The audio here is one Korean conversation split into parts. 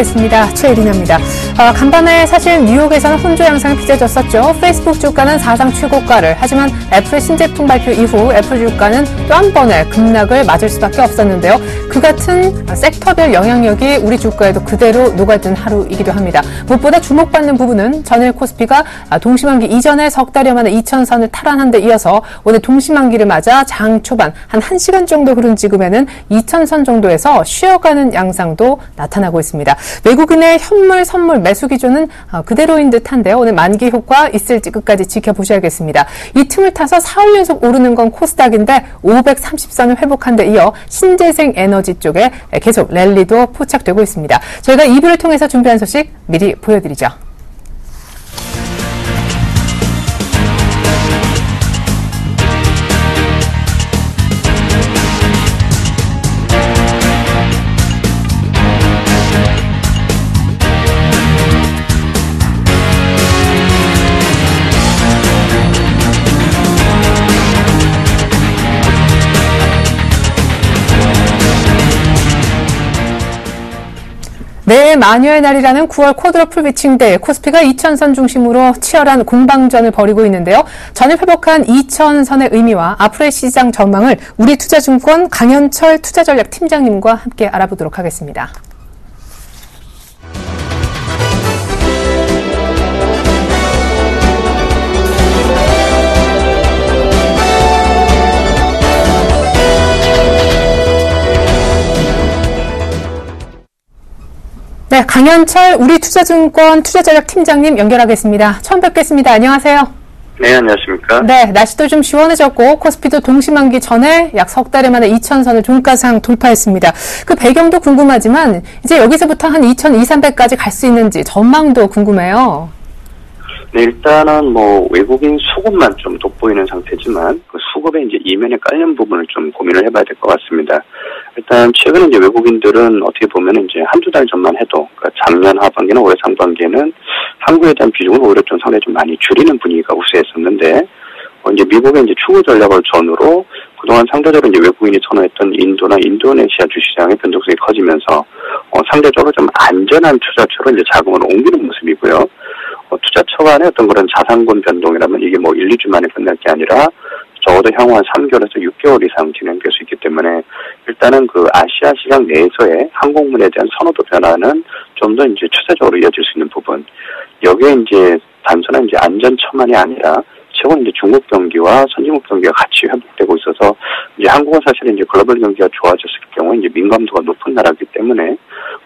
시작하겠습니다. 최혜린입니다. 아, 간밤에 사실 뉴욕에서는 혼조 양상이 빚어졌었죠. 페이스북 주가는 사상 최고가를 하지만 애플의 신제품 발표 이후 애플 주가는 또 한 번의 급락을 맞을 수밖에 없었는데요. 그 같은 섹터별 영향력이 우리 주가에도 그대로 녹아든 하루이기도 합니다. 무엇보다 주목받는 부분은 전일 코스피가 동시만기 이전에 석 달여 만에 2천선을 탈환한 데 이어서 오늘 동시만기를 맞아 장 초반 한 1시간 정도 흐른 지금에는 2천선 정도에서 쉬어가는 양상도 나타나고 있습니다. 외국인의 현물 선물 매수 기조는 어, 그대로인 듯한데요. 오늘 만기 효과 있을지 끝까지 지켜보셔야겠습니다. 이 틈을 타서 4월 연속 오르는 건 코스닥인데 530선을 회복한 데 이어 신재생 에너지 쪽에 계속 랠리도 포착되고 있습니다. 저희가 2부를 통해서 준비한 소식 미리 보여드리죠. 내일 마녀의 날이라는 9월 코드로풀 비칭대 코스피가 2천선 중심으로 치열한 공방전을 벌이고 있는데요. 전일 회복한 2천선의 의미와 앞으로의 시장 전망을 우리 투자증권 강현철 투자전략 팀장님과 함께 알아보도록 하겠습니다. 네, 강현철 우리투자증권 투자전략 팀장님 연결하겠습니다. 처음 뵙겠습니다. 안녕하세요. 네, 안녕하십니까. 네, 날씨도 좀 시원해졌고 코스피도 동시만기 전에 약 석 달에 만에 2천선을 종가상 돌파했습니다. 그 배경도 궁금하지만 이제 여기서부터 한 2,200, 300까지 갈 수 있는지 전망도 궁금해요. 네, 일단은 뭐 외국인 수급만 좀 돋보이는 상태지만 그 수급의 이제 이면에 깔린 부분을 좀 고민을 해봐야 될 것 같습니다. 일단 최근에 이제 외국인들은 어떻게 보면 이제 한두 달 전만 해도 그러니까 작년 하반기나 올해 상반기에는 한국에 대한 비중을 오히려 좀 상당히 좀 많이 줄이는 분위기가 우세했었는데 어, 이제 미국의 이제 추구 전략을 전후로 그동안 상대적으로 이제 외국인이 선호했던 인도나 인도네시아 주시장의 변동성이 커지면서 어, 상대적으로 좀 안전한 투자처로 이제 자금을 옮기는 모습이고요. 어, 투자처 간의 어떤 그런 자산군 변동이라면 이게 뭐 1, 2주 만에 끝날 게 아니라 적어도 향후 한 3개월에서 6개월 이상 진행될 수 있기 때문에 일단은 그 아시아 시장 내에서의 항공문에 대한 선호도 변화는 좀 더 이제 추세적으로 이어질 수 있는 부분. 여기에 이제 단순한 이제 안전 처만이 아니라 최근 이제 중국 경기와 선진국 경기가 같이 회복되고 있어서 이제 한국은 사실은 이제 글로벌 경기가 좋아졌을 경우 이제 민감도가 높은 나라이기 때문에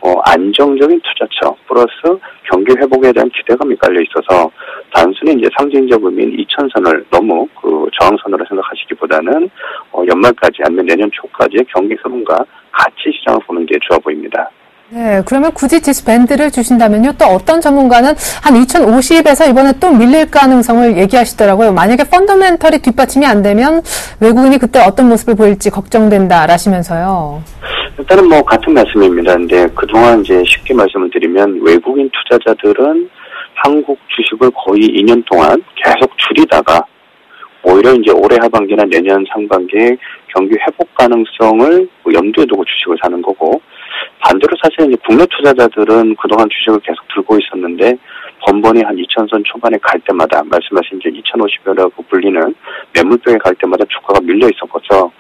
어, 안정적인 투자처 플러스 경기 회복에 대한 기대감이 깔려 있어서 단순히 이제 상징적 의미인 2천선을 너무 그 저항선으로 생각하시기보다는 어, 연말까지 아니면 내년 초까지의 경기 흐름과 같이 시장을 보는 게 좋아 보입니다. 네, 그러면 굳이 지수 밴드를 주신다면요. 또 어떤 전문가는 한 2050에서 이번에 또 밀릴 가능성을 얘기하시더라고요. 만약에 펀더멘털이 뒷받침이 안 되면 외국인이 그때 어떤 모습을 보일지 걱정된다라시면서요. 일단은 뭐 같은 말씀입니다. 근데 그동안 이제 쉽게 말씀을 드리면 외국인 투자자들은 한국 주식을 거의 2년 동안 계속 줄이다가 오히려 이제 올해 하반기나 내년 상반기에 경기 회복 가능성을 염두에 두고 주식을 사는 거고 반대로 사실 이제 국내 투자자들은 그동안 주식을 계속 들고 있었는데 번번이 한 2천선 초반에 갈 때마다 말씀하신 이제 2,050여라고 불리는 매물병에 갈 때마다 주가가 밀려 있었거죠.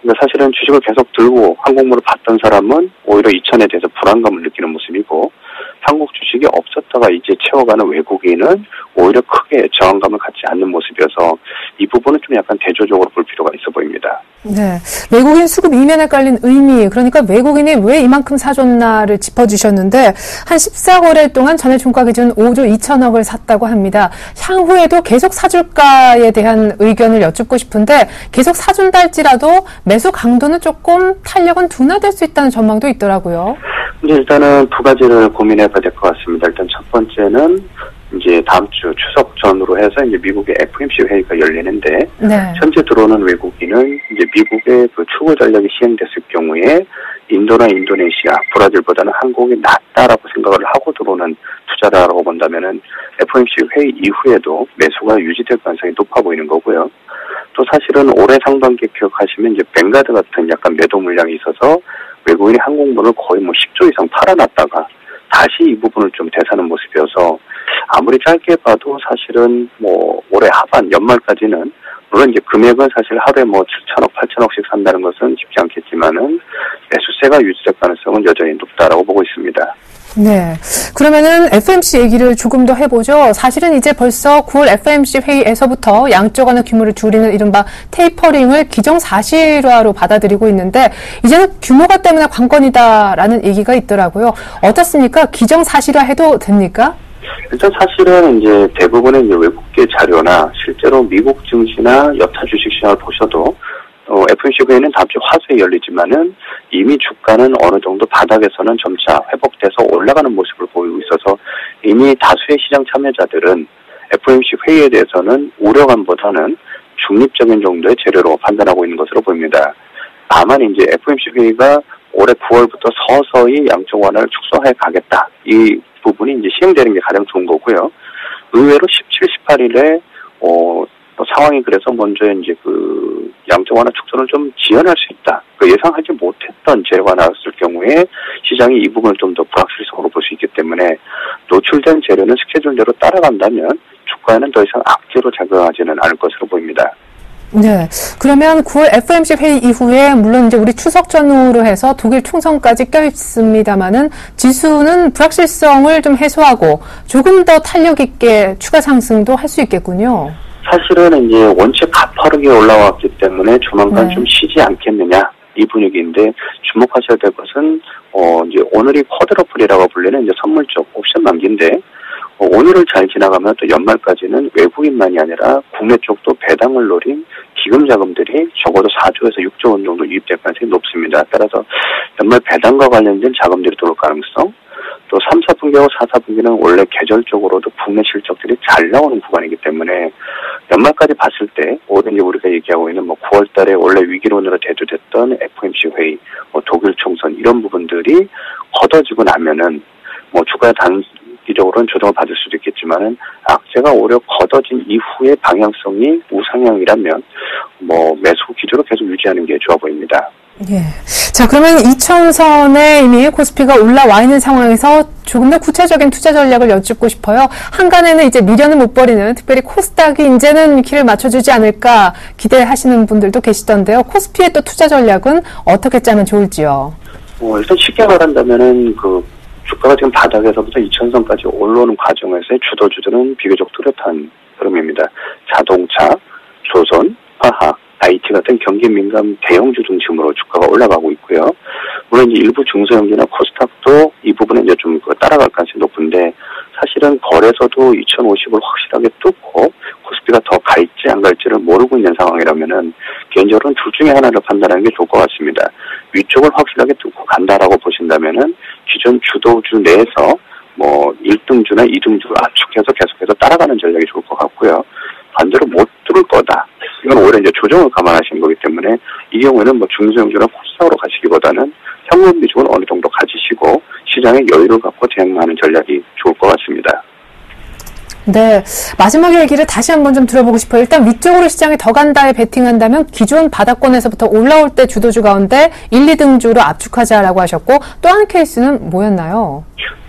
그러니까 사실은 주식을 계속 들고 항공모를 봤던 사람은 오히려 2천에 대해서 불안감을 느끼는 모습이고 한국 주식이 없었다가 이제 채워가는 외국인은 오히려 크게 저항감을 갖지 않는 모습이어서 이 부분은 좀 약간 대조적으로 볼 필요가 있어 보입니다. 네. 외국인 수급 이면에 깔린 의미, 그러니까 외국인이 왜 이만큼 사줬나를 짚어주셨는데, 한 14거래 동안 전일 종가 기준 5조 2천억을 샀다고 합니다. 향후에도 계속 사줄까에 대한 의견을 여쭙고 싶은데, 계속 사준다 할지라도 매수 강도는 조금 탄력은 둔화될 수 있다는 전망도 있더라고요. 일단은 두 가지를 고민해 봐야 될 것 같습니다. 일단 첫 번째는 이제 다음 주 추석 전으로 해서 이제 미국의 FMC 회의가 열리는데 네. 현재 들어오는 외국인은 이제 미국의 그 추구 전략이 시행됐을 경우에 인도나 인도네시아, 브라질보다는 한국이 낫다라고 생각을 하고 들어오는 투자라고 본다면은 FOMC 회의 이후에도 매수가 유지될 가능성이 높아 보이는 거고요. 또 사실은 올해 상반기 기억하시면 이제 뱅가드 같은 약간 매도 물량이 있어서 외국인이 항공권을 거의 뭐 10조 이상 팔아놨다가 다시 이 부분을 좀 대사하는 모습이어서 아무리 짧게 봐도 사실은 뭐 올해 하반 연말까지는 물론 이제 금액은 사실 하루에 뭐 7천억, 8천억씩 산다는 것은 쉽지 않겠지만은 매수세가 유지될 가능성은 여전히 높다라고 보고 있습니다. 네. 그러면은 FMC 얘기를 조금 더 해보죠. 사실은 이제 벌써 9월 FMC 회의에서부터 양쪽 간의 규모를 줄이는 이른바 테이퍼링을 기정사실화로 받아들이고 있는데 이제는 규모가 때문에 관건이다라는 얘기가 있더라고요. 어떻습니까? 기정사실화 해도 됩니까? 일단 사실은 이제 대부분의 이제 외국계 자료나 실제로 미국 증시나 여타 주식 시장을 보셔도 어, FOMC 회의는 다음 주 화수에 열리지만은 이미 주가는 어느 정도 바닥에서는 점차 회복돼서 올라가는 모습을 보이고 있어서 이미 다수의 시장 참여자들은 FOMC 회의에 대해서는 우려감보다는 중립적인 정도의 재료로 판단하고 있는 것으로 보입니다. 다만 이제 FOMC 회의가 올해 9월부터 서서히 양적 완화를 축소해 가겠다. 이 부분이 이제 시행되는 게 가장 좋은 거고요. 의외로 17, 18일에 어, 상황이 그래서 먼저 이제 그 양적 완화 축소를 좀 지연할 수 있다. 그 예상하지 못했던 재료가 나왔을 경우에 시장이 이 부분을 좀 더 불확실성으로 볼 수 있기 때문에 노출된 재료는 스케줄대로 따라간다면 주가에는 더 이상 악재로 작용하지는 않을 것으로 보입니다. 네. 그러면 9월 FMC 회의 이후에 물론 이제 우리 추석 전후로 해서 독일 총선까지 껴있습니다만은 지수는 불확실성을 좀 해소하고 조금 더 탄력 있게 추가 상승도 할 수 있겠군요. 사실은 이제 원체 가파르게 올라왔기 때문에 조만간 네. 좀 쉬지 않겠느냐 이 분위기인데 주목하셔야 될 것은 어 이제 오늘이 쿼드러플이라고 불리는 이제 선물 쪽 옵션 만기인데 어, 오늘을 잘 지나가면 또 연말까지는 외국인만이 아니라 국내 쪽도 배당을 노린 기금 자금들이 적어도 4조에서 6조 원 정도 유입될 가능성이 높습니다. 따라서 연말 배당과 관련된 자금들이 들어올 가능성, 또 3, 4분기하고 4, 4분기는 원래 계절적으로도 국내 실적들이 잘 나오는 구간이기 때문에 연말까지 봤을 때 올해 우리가 얘기하고 있는 뭐 9월 달에 원래 위기론으로 대두됐던 FOMC 회의, 뭐 독일 총선 이런 부분들이 걷어지고 나면은 뭐 주가의 단기적으로는 조정을 받을 수도 있겠지만은 악재가 오히려 걷어진 이후의 방향성이 우상향이라면 뭐 매수 기조로 계속 유지하는 게 좋아 보입니다. 예. 자, 그러면 2천선에 이미 코스피가 올라와 있는 상황에서 조금 더 구체적인 투자 전략을 여쭙고 싶어요. 한간에는 이제 미련을 못 버리는 특별히 코스닥이 이제는 길을 맞춰주지 않을까 기대하시는 분들도 계시던데요. 코스피의 또 투자 전략은 어떻게 짜면 좋을지요? 뭐 일단 쉽게 말한다면은 그 주가가 지금 바닥에서부터 2천선까지 올라오는 과정에서의 주도주들은 비교적 뚜렷한 흐름입니다. 자동차, 조선, 화학, IT 같은 경기 민감 대형주 중심으로 주가가 올라가고 있고요. 물론 일부 중소형주나 코스닥도 이 부분에 이제 좀 따라갈 가능성이 높은데 사실은 거래소도 2050을 확실하게 뚫고 코스피가 더 갈지 안 갈지를 모르고 있는 상황이라면은 개인적으로는 둘 중에 하나를 판단하는 게 좋을 것 같습니다. 위쪽을 확실하게 뚫고 간다라고 보신다면은 기존 주도주 내에서 뭐 1등주나 2등주를 압축해서 계속해서 따라가는 전략이 좋을 것 같고요. 반대로 못 뚫을 거다. 이건 오히려 이제 조정을 감안하신 거기 때문에 이 경우에는 뭐 중소형주나 코스닥으로 가시기보다는 현금 비중을 어느 정도 가지시고 시장에 여유를 갖고 대응하는 전략이 좋을 것 같습니다. 네. 마지막 얘기를 다시 한번 좀 들어보고 싶어요. 일단 위쪽으로 시장에 더 간다에 베팅한다면 기존 바닥권에서부터 올라올 때 주도주 가운데 1, 2등 주로 압축하자라고 하셨고 또 한 케이스는 뭐였나요?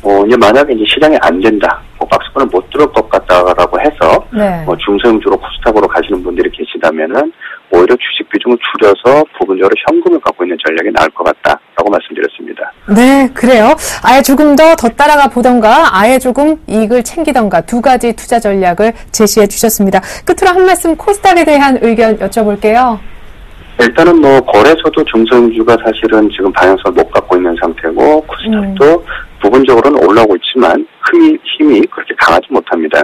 어, 이제 만약에 이제 시장이 안 된다, 뭐 박스권을 못 뚫을 것 같다라고 해서 네. 뭐 중소형주로 코스닥으로 가시는 분들이 계시다면은 오히려 주식 비중을 줄여서 부분적으로 현금을 갖고 있는 전략이 나을 것 같다라고 말씀드렸습니다. 네, 그래요. 아예 조금 더 더 따라가 보던가, 아예 조금 이익을 챙기던가 두 가지 투자 전략을 제시해 주셨습니다. 끝으로 한 말씀 코스닥에 대한 의견 여쭤볼게요. 일단은 뭐 거래소도 중소형주가 사실은 지금 방향성을 못 갖고 있는 상태고 코스닥도 부분적으로는 올라오고 있지만 힘이, 힘이 그렇게 강하지 못합니다.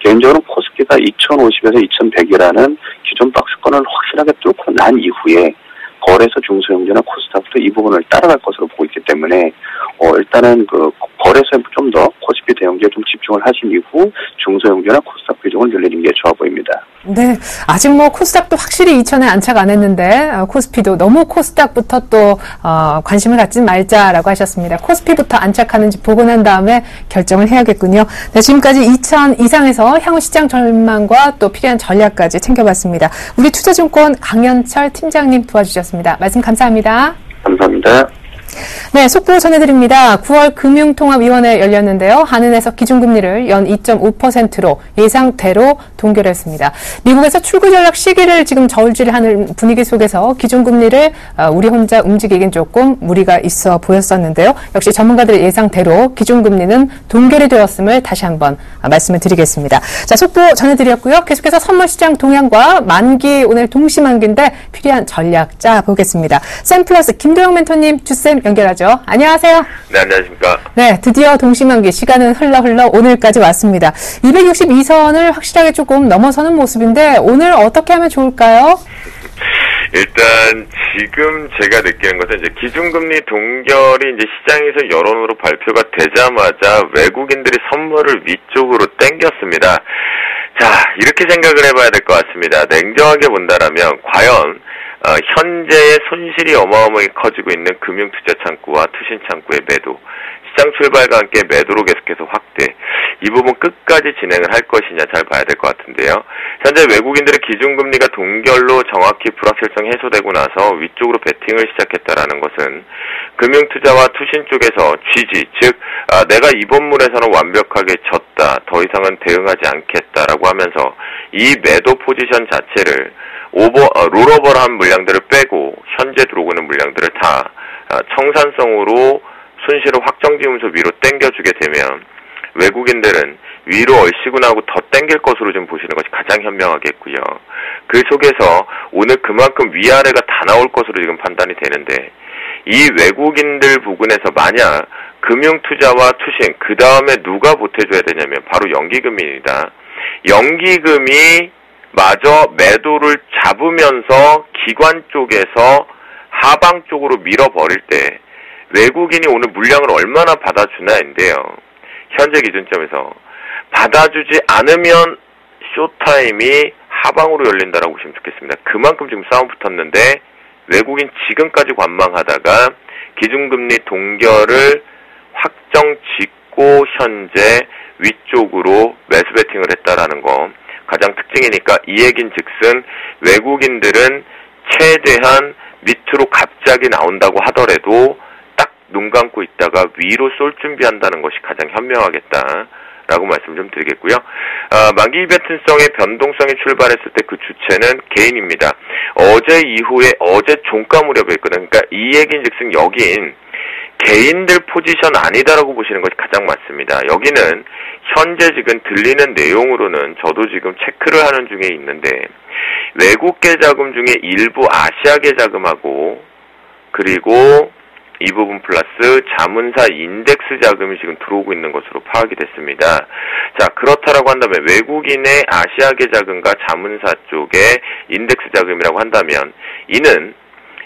개인적으로 코스피가 2050에서 2100이라는 기존 박스권을 확실하게 뚫고 난 이후에 거래소 중소형주나 코스닥도 이 부분을 따라갈 것으로 보고 있기 때문에 어, 일단은 그 거래소에 좀 더 코스피 대형주에 좀 집중을 하신 이후 중소형주나 코스닥 비중을 늘리는 게 좋아 보입니다. 네, 아직 뭐 코스닥도 확실히 2천에 안착 안 했는데 어, 코스피도 너무 코스닥부터 또 어, 관심을 갖지 말자라고 하셨습니다. 코스피부터 안착하는지 보고 난 다음에 결정을 해야겠군요. 네, 지금까지 2천 이상에서 향후 시장 전망과 또 필요한 전략까지 챙겨봤습니다. 우리 투자증권 강현철 팀장님 도와주셨습니다. 말씀 감사합니다. 감사합니다. 네, 속보 전해드립니다. 9월 금융통합위원회 열렸는데요. 한은에서 기준금리를 연 2.5%로 예상대로 동결했습니다. 미국에서 출구 전략 시기를 지금 저울질하는 분위기 속에서 기준금리를 어, 우리 혼자 움직이긴 조금 무리가 있어 보였었는데요. 역시 전문가들의 예상대로 기준금리는 동결이 되었음을 다시 한번 말씀을 드리겠습니다. 자, 속보 전해드렸고요. 계속해서 선물시장 동향과 만기 오늘 동시만기인데 필요한 전략 짜보겠습니다. 샘플러스 김도영 멘토님 주쌤 연결하죠. 안녕하세요. 네, 안녕하십니까. 네, 드디어 동시만기 시간은 흘러 흘러 오늘까지 왔습니다. 262선을 확실하게 조금 넘어서는 모습인데 오늘 어떻게 하면 좋을까요? 일단 지금 제가 느끼는 것은 이제 기준금리 동결이 이제 시장에서 여론으로 발표가 되자마자 외국인들이 선물을 위쪽으로 땡겼습니다. 자, 이렇게 생각을 해봐야 될 것 같습니다. 냉정하게 본다라면 과연 어, 현재의 손실이 어마어마하게 커지고 있는 금융투자 창구와 투신 창구의 매도, 시장 출발과 함께 매도로 계속해서 확대, 이 부분 끝까지 진행을 할 것이냐 잘 봐야 될 것 같은데요. 현재 외국인들의 기준금리가 동결로 정확히 불확실성이 해소되고 나서 위쪽으로 베팅을 시작했다라는 것은 금융투자와 투신 쪽에서 취지, 즉 아, 내가 이번 물에서는 완벽하게 졌다, 더 이상은 대응하지 않겠다라고 하면서 이 매도 포지션 자체를 오버 어, 롤오버한 물량들을 빼고 현재 들어오고 있는 물량들을 다 어, 청산성으로 손실을 확정지으면서 위로 땡겨주게 되면 외국인들은 위로 얼씨구 나고 더 땡길 것으로 좀 보시는 것이 가장 현명하겠고요. 그 속에서 오늘 그만큼 위아래가 다 나올 것으로 지금 판단이 되는데 이 외국인들 부분에서 만약 금융 투자와 투신 그 다음에 누가 보태줘야 되냐면 바로 연기금입니다. 연기금이 마저 매도를 잡으면서 기관 쪽에서 하방 쪽으로 밀어버릴 때 외국인이 오늘 물량을 얼마나 받아주나인데요. 현재 기준점에서 받아주지 않으면 쇼타임이 하방으로 열린다라고 보시면 좋겠습니다. 그만큼 지금 싸움 붙었는데 외국인 지금까지 관망하다가 기준금리 동결을 확정 짓고 현재 위쪽으로 매수 베팅을 했다라는 거 가장 특징이니까 이 얘긴 즉슨 외국인들은 최대한 밑으로 갑자기 나온다고 하더라도 딱 눈 감고 있다가 위로 쏠 준비한다는 것이 가장 현명하겠다. 라고 말씀 좀 드리겠고요. 아, 만기 이벤트성의 변동성이 출발했을 때 그 주체는 개인입니다. 어제 이후에 어제 종가 무렵이었거든요. 그러니까 이 얘기인 즉슨 여긴 개인들 포지션 아니다라고 보시는 것이 가장 맞습니다. 여기는 현재 지금 들리는 내용으로는 저도 지금 체크를 하는 중에 있는데 외국계 자금 중에 일부 아시아계 자금하고 그리고 이 부분 플러스 자문사 인덱스 자금이 지금 들어오고 있는 것으로 파악이 됐습니다. 자, 그렇다라고 한다면 외국인의 아시아계 자금과 자문사 쪽의 인덱스 자금이라고 한다면 이는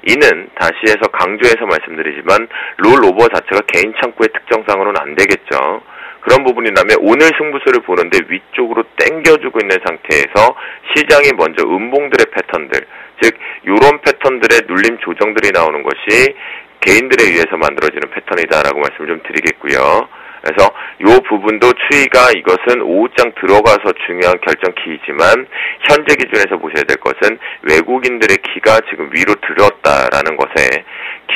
이는 다시 해서 강조해서 말씀드리지만 롤오버 자체가 개인 창구의 특정상으로는 안 되겠죠. 그런 부분이라면 오늘 승부수를 보는데 위쪽으로 땡겨주고 있는 상태에서 시장이 먼저 음봉들의 패턴들, 즉 요런 패턴들의 눌림 조정들이 나오는 것이 개인들에 의해서 만들어지는 패턴이다라고 말씀을 좀 드리겠고요. 그래서 이 부분도 추이가 이것은 오후장 들어가서 중요한 결정 키이지만 현재 기준에서 보셔야 될 것은 외국인들의 키가 지금 위로 들었다라는 것에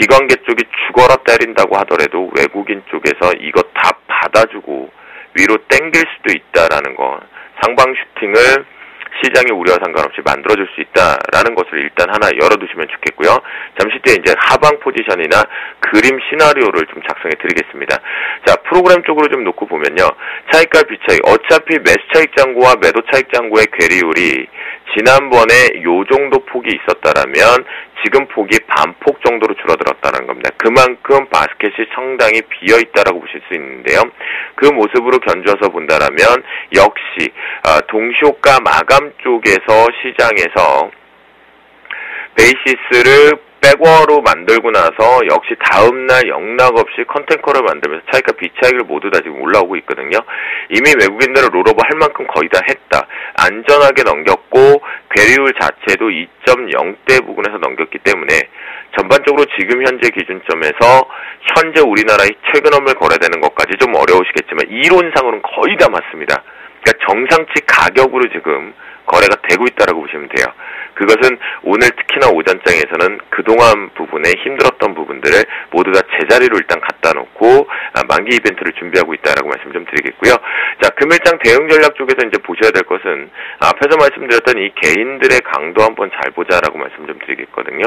기관계 쪽이 죽어라 때린다고 하더라도 외국인 쪽에서 이것 다 받아주고 위로 땡길 수도 있다라는 거. 상방 슈팅을 시장의 우려와 상관없이 만들어줄 수 있다라는 것을 일단 하나 열어두시면 좋겠고요. 잠시 뒤에 이제 하방 포지션이나 그림 시나리오를 좀 작성해 드리겠습니다. 자, 프로그램 쪽으로 좀 놓고 보면요. 차익과 비차익, 어차피 매수 차익 잔고와 매도 차익 잔고의 괴리율이 지난번에 요 정도 폭이 있었다라면 지금 폭이 반폭 정도로 줄어들었다는 겁니다. 그만큼 바스켓이 상당히 비어 있다라고 보실 수 있는데요. 그 모습으로 견주어서 본다라면 역시 아, 동시효과 마감 쪽에서 시장에서 베이시스를 백워로 만들고 나서 역시 다음날 영락 없이 컨텐커를 만들면서 차익과 비차익을 모두 다 지금 올라오고 있거든요. 이미 외국인들은 롤오버 할 만큼 거의 다 했다. 안전하게 넘겼고 괴리율 자체도 2.0대 부근에서 넘겼기 때문에 전반적으로 지금 현재 기준점에서 현재 우리나라의 최근 업물 거래되는 것까지 좀 어려우시겠지만 이론상으로는 거의 다 맞습니다. 그러니까 정상치 가격으로 지금 거래가 되고 있다라고 보시면 돼요. 그것은 오늘 특히나 오전장에서는 그동안 부분에 힘들었던 부분들을 모두 다 제자리로 일단 갖다 놓고 아, 만기 이벤트를 준비하고 있다라고 말씀 좀 드리겠고요. 자, 금일장 대응 전략 쪽에서 이제 보셔야 될 것은 앞에서 말씀드렸던 이 개인들의 강도 한번 잘 보자라고 말씀 좀 드리겠거든요.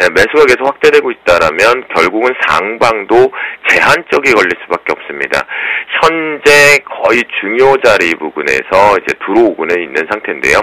예, 매수가 계속 확대되고 있다라면 결국은 상방도 제한적이 걸릴 수밖에 없습니다. 현재 거의 중요 자리 부분에서 이제 들어오고는 있는 상태인데요.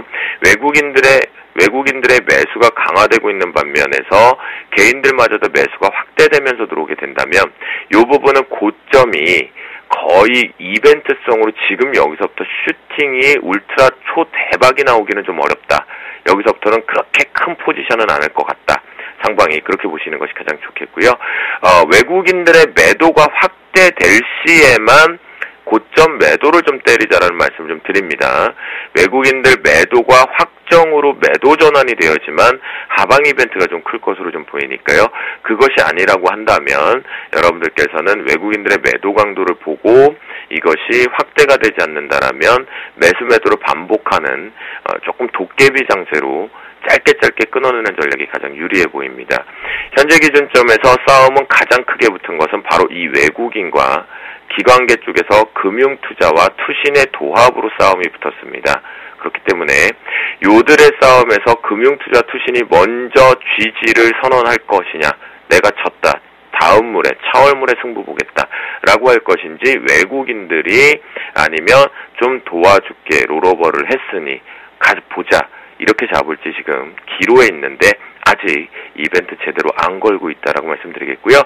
외국인들의 외국 인들의 매수가 강화되고 있는 반면에서 개인들마저도 매수가 확대되면서 들어오게 된다면 이 부분은 고점이 거의 이벤트성으로 지금 여기서부터 슈팅이 울트라 초 대박이 나오기는 좀 어렵다. 여기서부터는 그렇게 큰 포지션은 않을 것 같다. 상방이 그렇게 보시는 것이 가장 좋겠고요. 어, 외국인들의 매도가 확대될 시에만 고점 매도를 좀 때리자라는 말씀을 좀 드립니다. 외국인들 매도가 확 정으로 매도 전환이 되어지만 하방 이벤트가 좀 클 것으로 좀 보이니까요. 그것이 아니라고 한다면 여러분들께서는 외국인들의 매도 강도를 보고 이것이 확대가 되지 않는다라면 매수 매도를 반복하는 어, 조금 도깨비 장세로 짧게 짧게 끊어내는 전략이 가장 유리해 보입니다. 현재 기준점에서 싸움은 가장 크게 붙은 것은 바로 이 외국인과 기관계 쪽에서 금융 투자와 투신의 도합으로 싸움이 붙었습니다. 그렇기 때문에 요들의 싸움에서 금융투자 투신이 먼저 쥐지를 선언할 것이냐 내가 졌다 다음 물에 차월물에 승부 보겠다 라고 할 것인지 외국인들이 아니면 좀 도와줄게 롤오버를 했으니 가서 보자 이렇게 잡을지 지금 기로에 있는데 아직 이벤트 제대로 안 걸고 있다라고 말씀드리겠고요.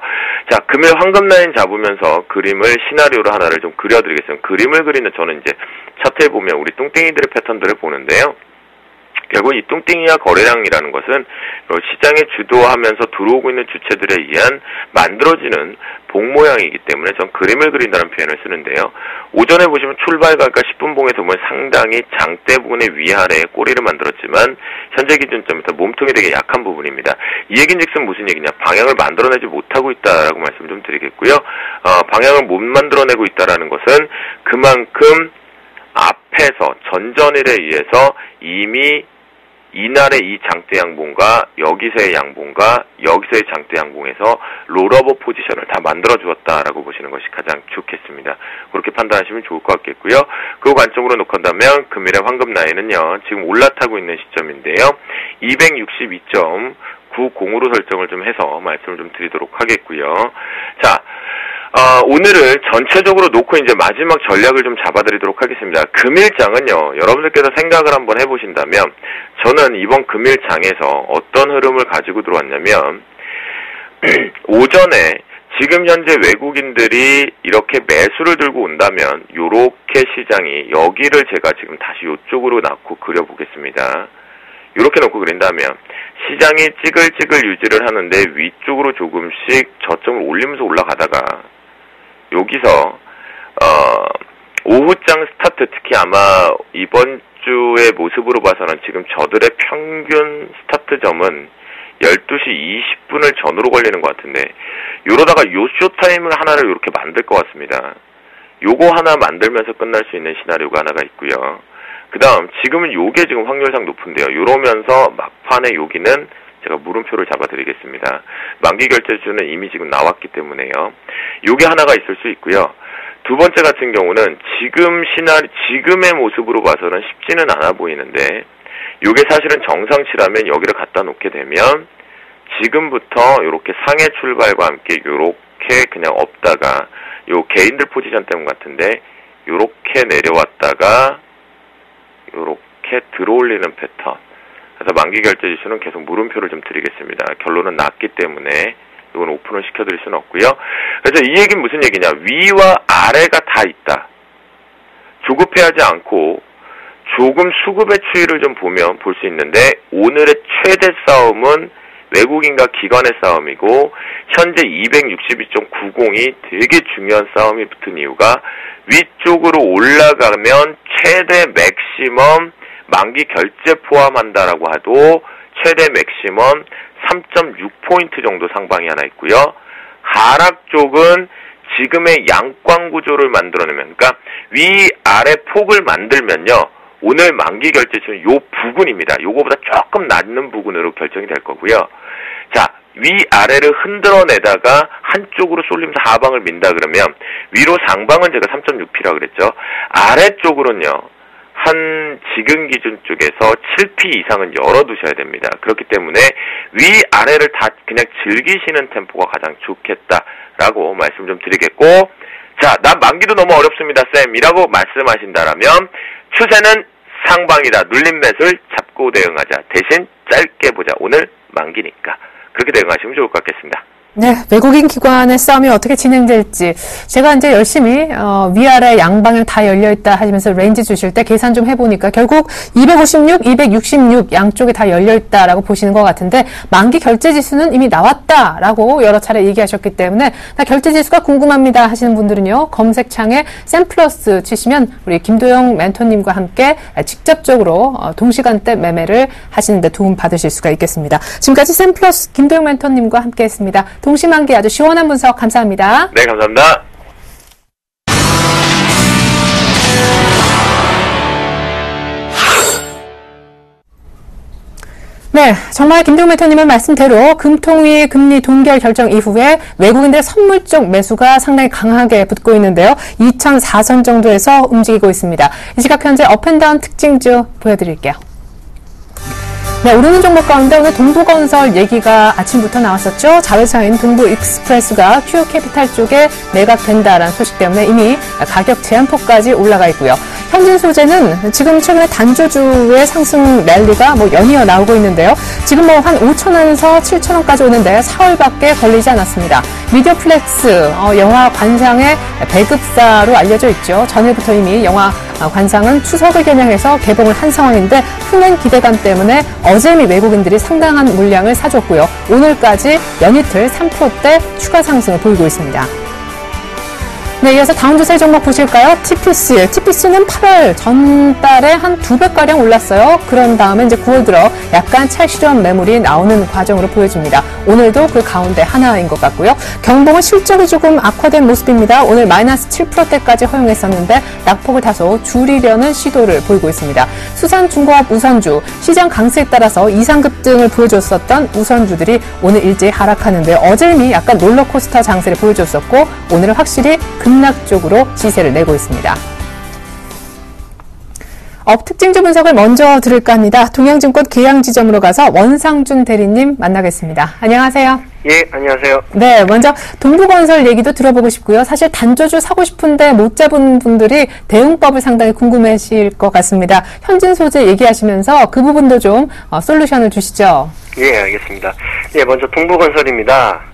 자, 금일 황금 라인 잡으면서 그림을 시나리오로 하나를 좀 그려드리겠습니다. 그림을 그리는 저는 이제 차트에 보면 우리 뚱땡이들의 패턴들을 보는데요. 결국 이 뚱땡이와 거래량이라는 것은 시장에 주도하면서 들어오고 있는 주체들에 의한 만들어지는 봉 모양이기 때문에 전 그림을 그린다는 표현을 쓰는데요. 오전에 보시면 출발각과 10분 봉에 보면 상당히 장대 부분의 위아래에 꼬리를 만들었지만 현재 기준점에서 몸통이 되게 약한 부분입니다. 이 얘기인즉슨 무슨 얘기냐? 방향을 만들어내지 못하고 있다라고 말씀 좀 드리겠고요. 어, 방향을 못 만들어내고 있다라는 것은 그만큼 앞에서 전전일에 의해서 이미 이날의 이 장대 양봉과 여기서의 양봉과 여기서의 장대 양봉에서 롤러버 포지션을 다 만들어 주었다라고 보시는 것이 가장 좋겠습니다. 그렇게 판단하시면 좋을 것 같겠고요. 그 관점으로 놓건다면 금일의 황금 라인은요. 지금 올라타고 있는 시점인데요. 262.90으로 설정을 좀 해서 말씀을 좀 드리도록 하겠고요. 자, 어, 오늘을 전체적으로 놓고 이제 마지막 전략을 좀 잡아드리도록 하겠습니다. 금일장은요, 여러분들께서 생각을 한번 해보신다면, 저는 이번 금일장에서 어떤 흐름을 가지고 들어왔냐면, 오전에 지금 현재 외국인들이 이렇게 매수를 들고 온다면, 요렇게 시장이, 여기를 제가 지금 다시 요쪽으로 낳고 그려보겠습니다. 이렇게 놓고 그린다면 시장이 찌글찌글 유지를 하는데 위쪽으로 조금씩 저점을 올리면서 올라가다가 여기서 어, 오후장 스타트 특히 아마 이번 주의 모습으로 봐서는 지금 저들의 평균 스타트점은 12시 20분을 전후로 걸리는 것 같은데 이러다가 요 show time을 하나를 이렇게 만들 것 같습니다. 요거 하나 만들면서 끝날 수 있는 시나리오가 하나가 있고요. 그 다음 지금은 요게 지금 확률상 높은데요. 이러면서 막판에 여기는 제가 물음표를 잡아드리겠습니다. 만기 결제주는 이미 지금 나왔기 때문에요. 요게 하나가 있을 수 있고요. 두 번째 같은 경우는 지금 시나리 지금의 모습으로 봐서는 쉽지는 않아 보이는데 요게 사실은 정상치라면 여기를 갖다 놓게 되면 지금부터 이렇게 상해 출발과 함께 이렇게 그냥 없다가 요 개인들 포지션 때문 같은데 요렇게 내려왔다가 요렇게 들어올리는 패턴 그래서 만기 결제 지수는 계속 물음표를 좀 드리겠습니다. 결론은 낮기 때문에 이건 오픈을 시켜드릴 수는 없고요. 그래서 이 얘기는 무슨 얘기냐? 위와 아래가 다 있다. 조급해하지 않고 조금 수급의 추이를 좀 보면 볼 수 있는데 오늘의 최대 싸움은 외국인과 기관의 싸움이고 현재 262.90이 되게 중요한 싸움이 붙은 이유가 위쪽으로 올라가면 최대 맥시멈 만기 결제 포함한다라고 해도 최대 맥시멈 3.6포인트 정도 상방이 하나 있고요. 하락 쪽은 지금의 양광 구조를 만들어내면, 그러니까 위 아래 폭을 만들면요. 오늘 만기 결제치는 요 부근입니다. 요거보다 조금 낮는 부근으로 결정이 될 거고요. 자, 위아래를 흔들어내다가 한쪽으로 쏠리면서 하방을 민다 그러면 위로 상방은 제가 3.6p라 그랬죠. 아래쪽으로는요. 한 지금 기준 쪽에서 7p 이상은 열어두셔야 됩니다. 그렇기 때문에 위 아래를 다 그냥 즐기시는 템포가 가장 좋겠다라고 말씀 좀 드리겠고 자, 난 만기도 너무 어렵습니다, 쌤이라고 말씀하신다라면 추세는 상방이다. 눌림 매수를 잡고 대응하자. 대신 짧게 보자. 오늘 만기니까. 그렇게 대응하시면 좋을 것 같겠습니다. 네, 외국인 기관의 싸움이 어떻게 진행될지 제가 이제 열심히 어, 위아래 양방향 다 열려 있다 하시면서 range 주실 때 계산 좀 해보니까 결국 256, 266 양쪽에 다 열려 있다라고 보시는 것 같은데 만기 결제 지수는 이미 나왔다라고 여러 차례 얘기하셨기 때문에 나 결제 지수가 궁금합니다 하시는 분들은요 검색창에 샘플러스 치시면 우리 김도영 멘토님과 함께 직접적으로 어, 동시간대 매매를 하시는데 도움 받으실 수가 있겠습니다. 지금까지 샘플러스 김도영 멘토님과 함께했습니다. 동시만기 아주 시원한 분석 감사합니다. 네, 감사합니다. 네, 정말 김도영 멘토님의 말씀대로 금통위 금리 동결 결정 이후에 외국인들의 선물 쪽 매수가 상당히 강하게 붙고 있는데요. 2004선 정도에서 움직이고 있습니다. 이 시각 현재 up and down 특징주 보여드릴게요. 네, 오르는 종목 가운데 오늘 동부건설 얘기가 아침부터 나왔었죠. 자회사인 동부익스프레스가 큐캐피탈 쪽에 매각된다라는 소식 때문에 이미 가격 제한폭까지 올라가 있고요. 현진 소재는 지금 최근에 단조주의 상승 랠리가 뭐 연이어 나오고 있는데요. 지금 뭐 한 5천 원에서 7천 원까지 오는데 4월밖에 걸리지 않았습니다. 미디어플렉스 어, 영화 관상의 배급사로 알려져 있죠. 전일부터 이미 영화 관상은 추석을 겨냥해서 개봉을 한 상황인데 흥행 기대감 때문에 어제미 외국인들이 상당한 물량을 사줬고요. 오늘까지 연이틀 3%대 추가 상승을 보이고 있습니다. 네, 이어서 다음 주세 종목 보실까요? TPC. TPC는 8월 전달에 한 두 배가량 올랐어요. 그런 다음에 이제 9월 들어 약간 찰실현 매물이 나오는 과정으로 보여집니다. 오늘도 그 가운데 하나인 것 같고요. 경봉은 실적이 조금 악화된 모습입니다. 오늘 마이너스 7%대까지 허용했었는데 낙폭을 다소 줄이려는 시도를 보이고 있습니다. 수산중공업 우선주, 시장 강세에 따라서 이상급 등을 보여줬었던 우선주들이 오늘 일제히 하락하는데 어제 이미 약간 롤러코스터 장세를 보여줬었고 오늘은 확실히 급락 쪽으로 시세를 내고 있습니다. up 특징주 분석을 먼저 들을까 합니다. 동양증권 계양지점으로 가서 원상준 대리님 만나겠습니다. 안녕하세요. 예, 안녕하세요. 네, 먼저 동부건설 얘기도 들어보고 싶고요. 사실 단조주 사고 싶은데 못 잡은 분들이 대응법을 상당히 궁금해하실 것 같습니다. 현진 소재 얘기하시면서 그 부분도 좀 어, 솔루션을 주시죠. 예, 알겠습니다. 예, 먼저 동부건설입니다.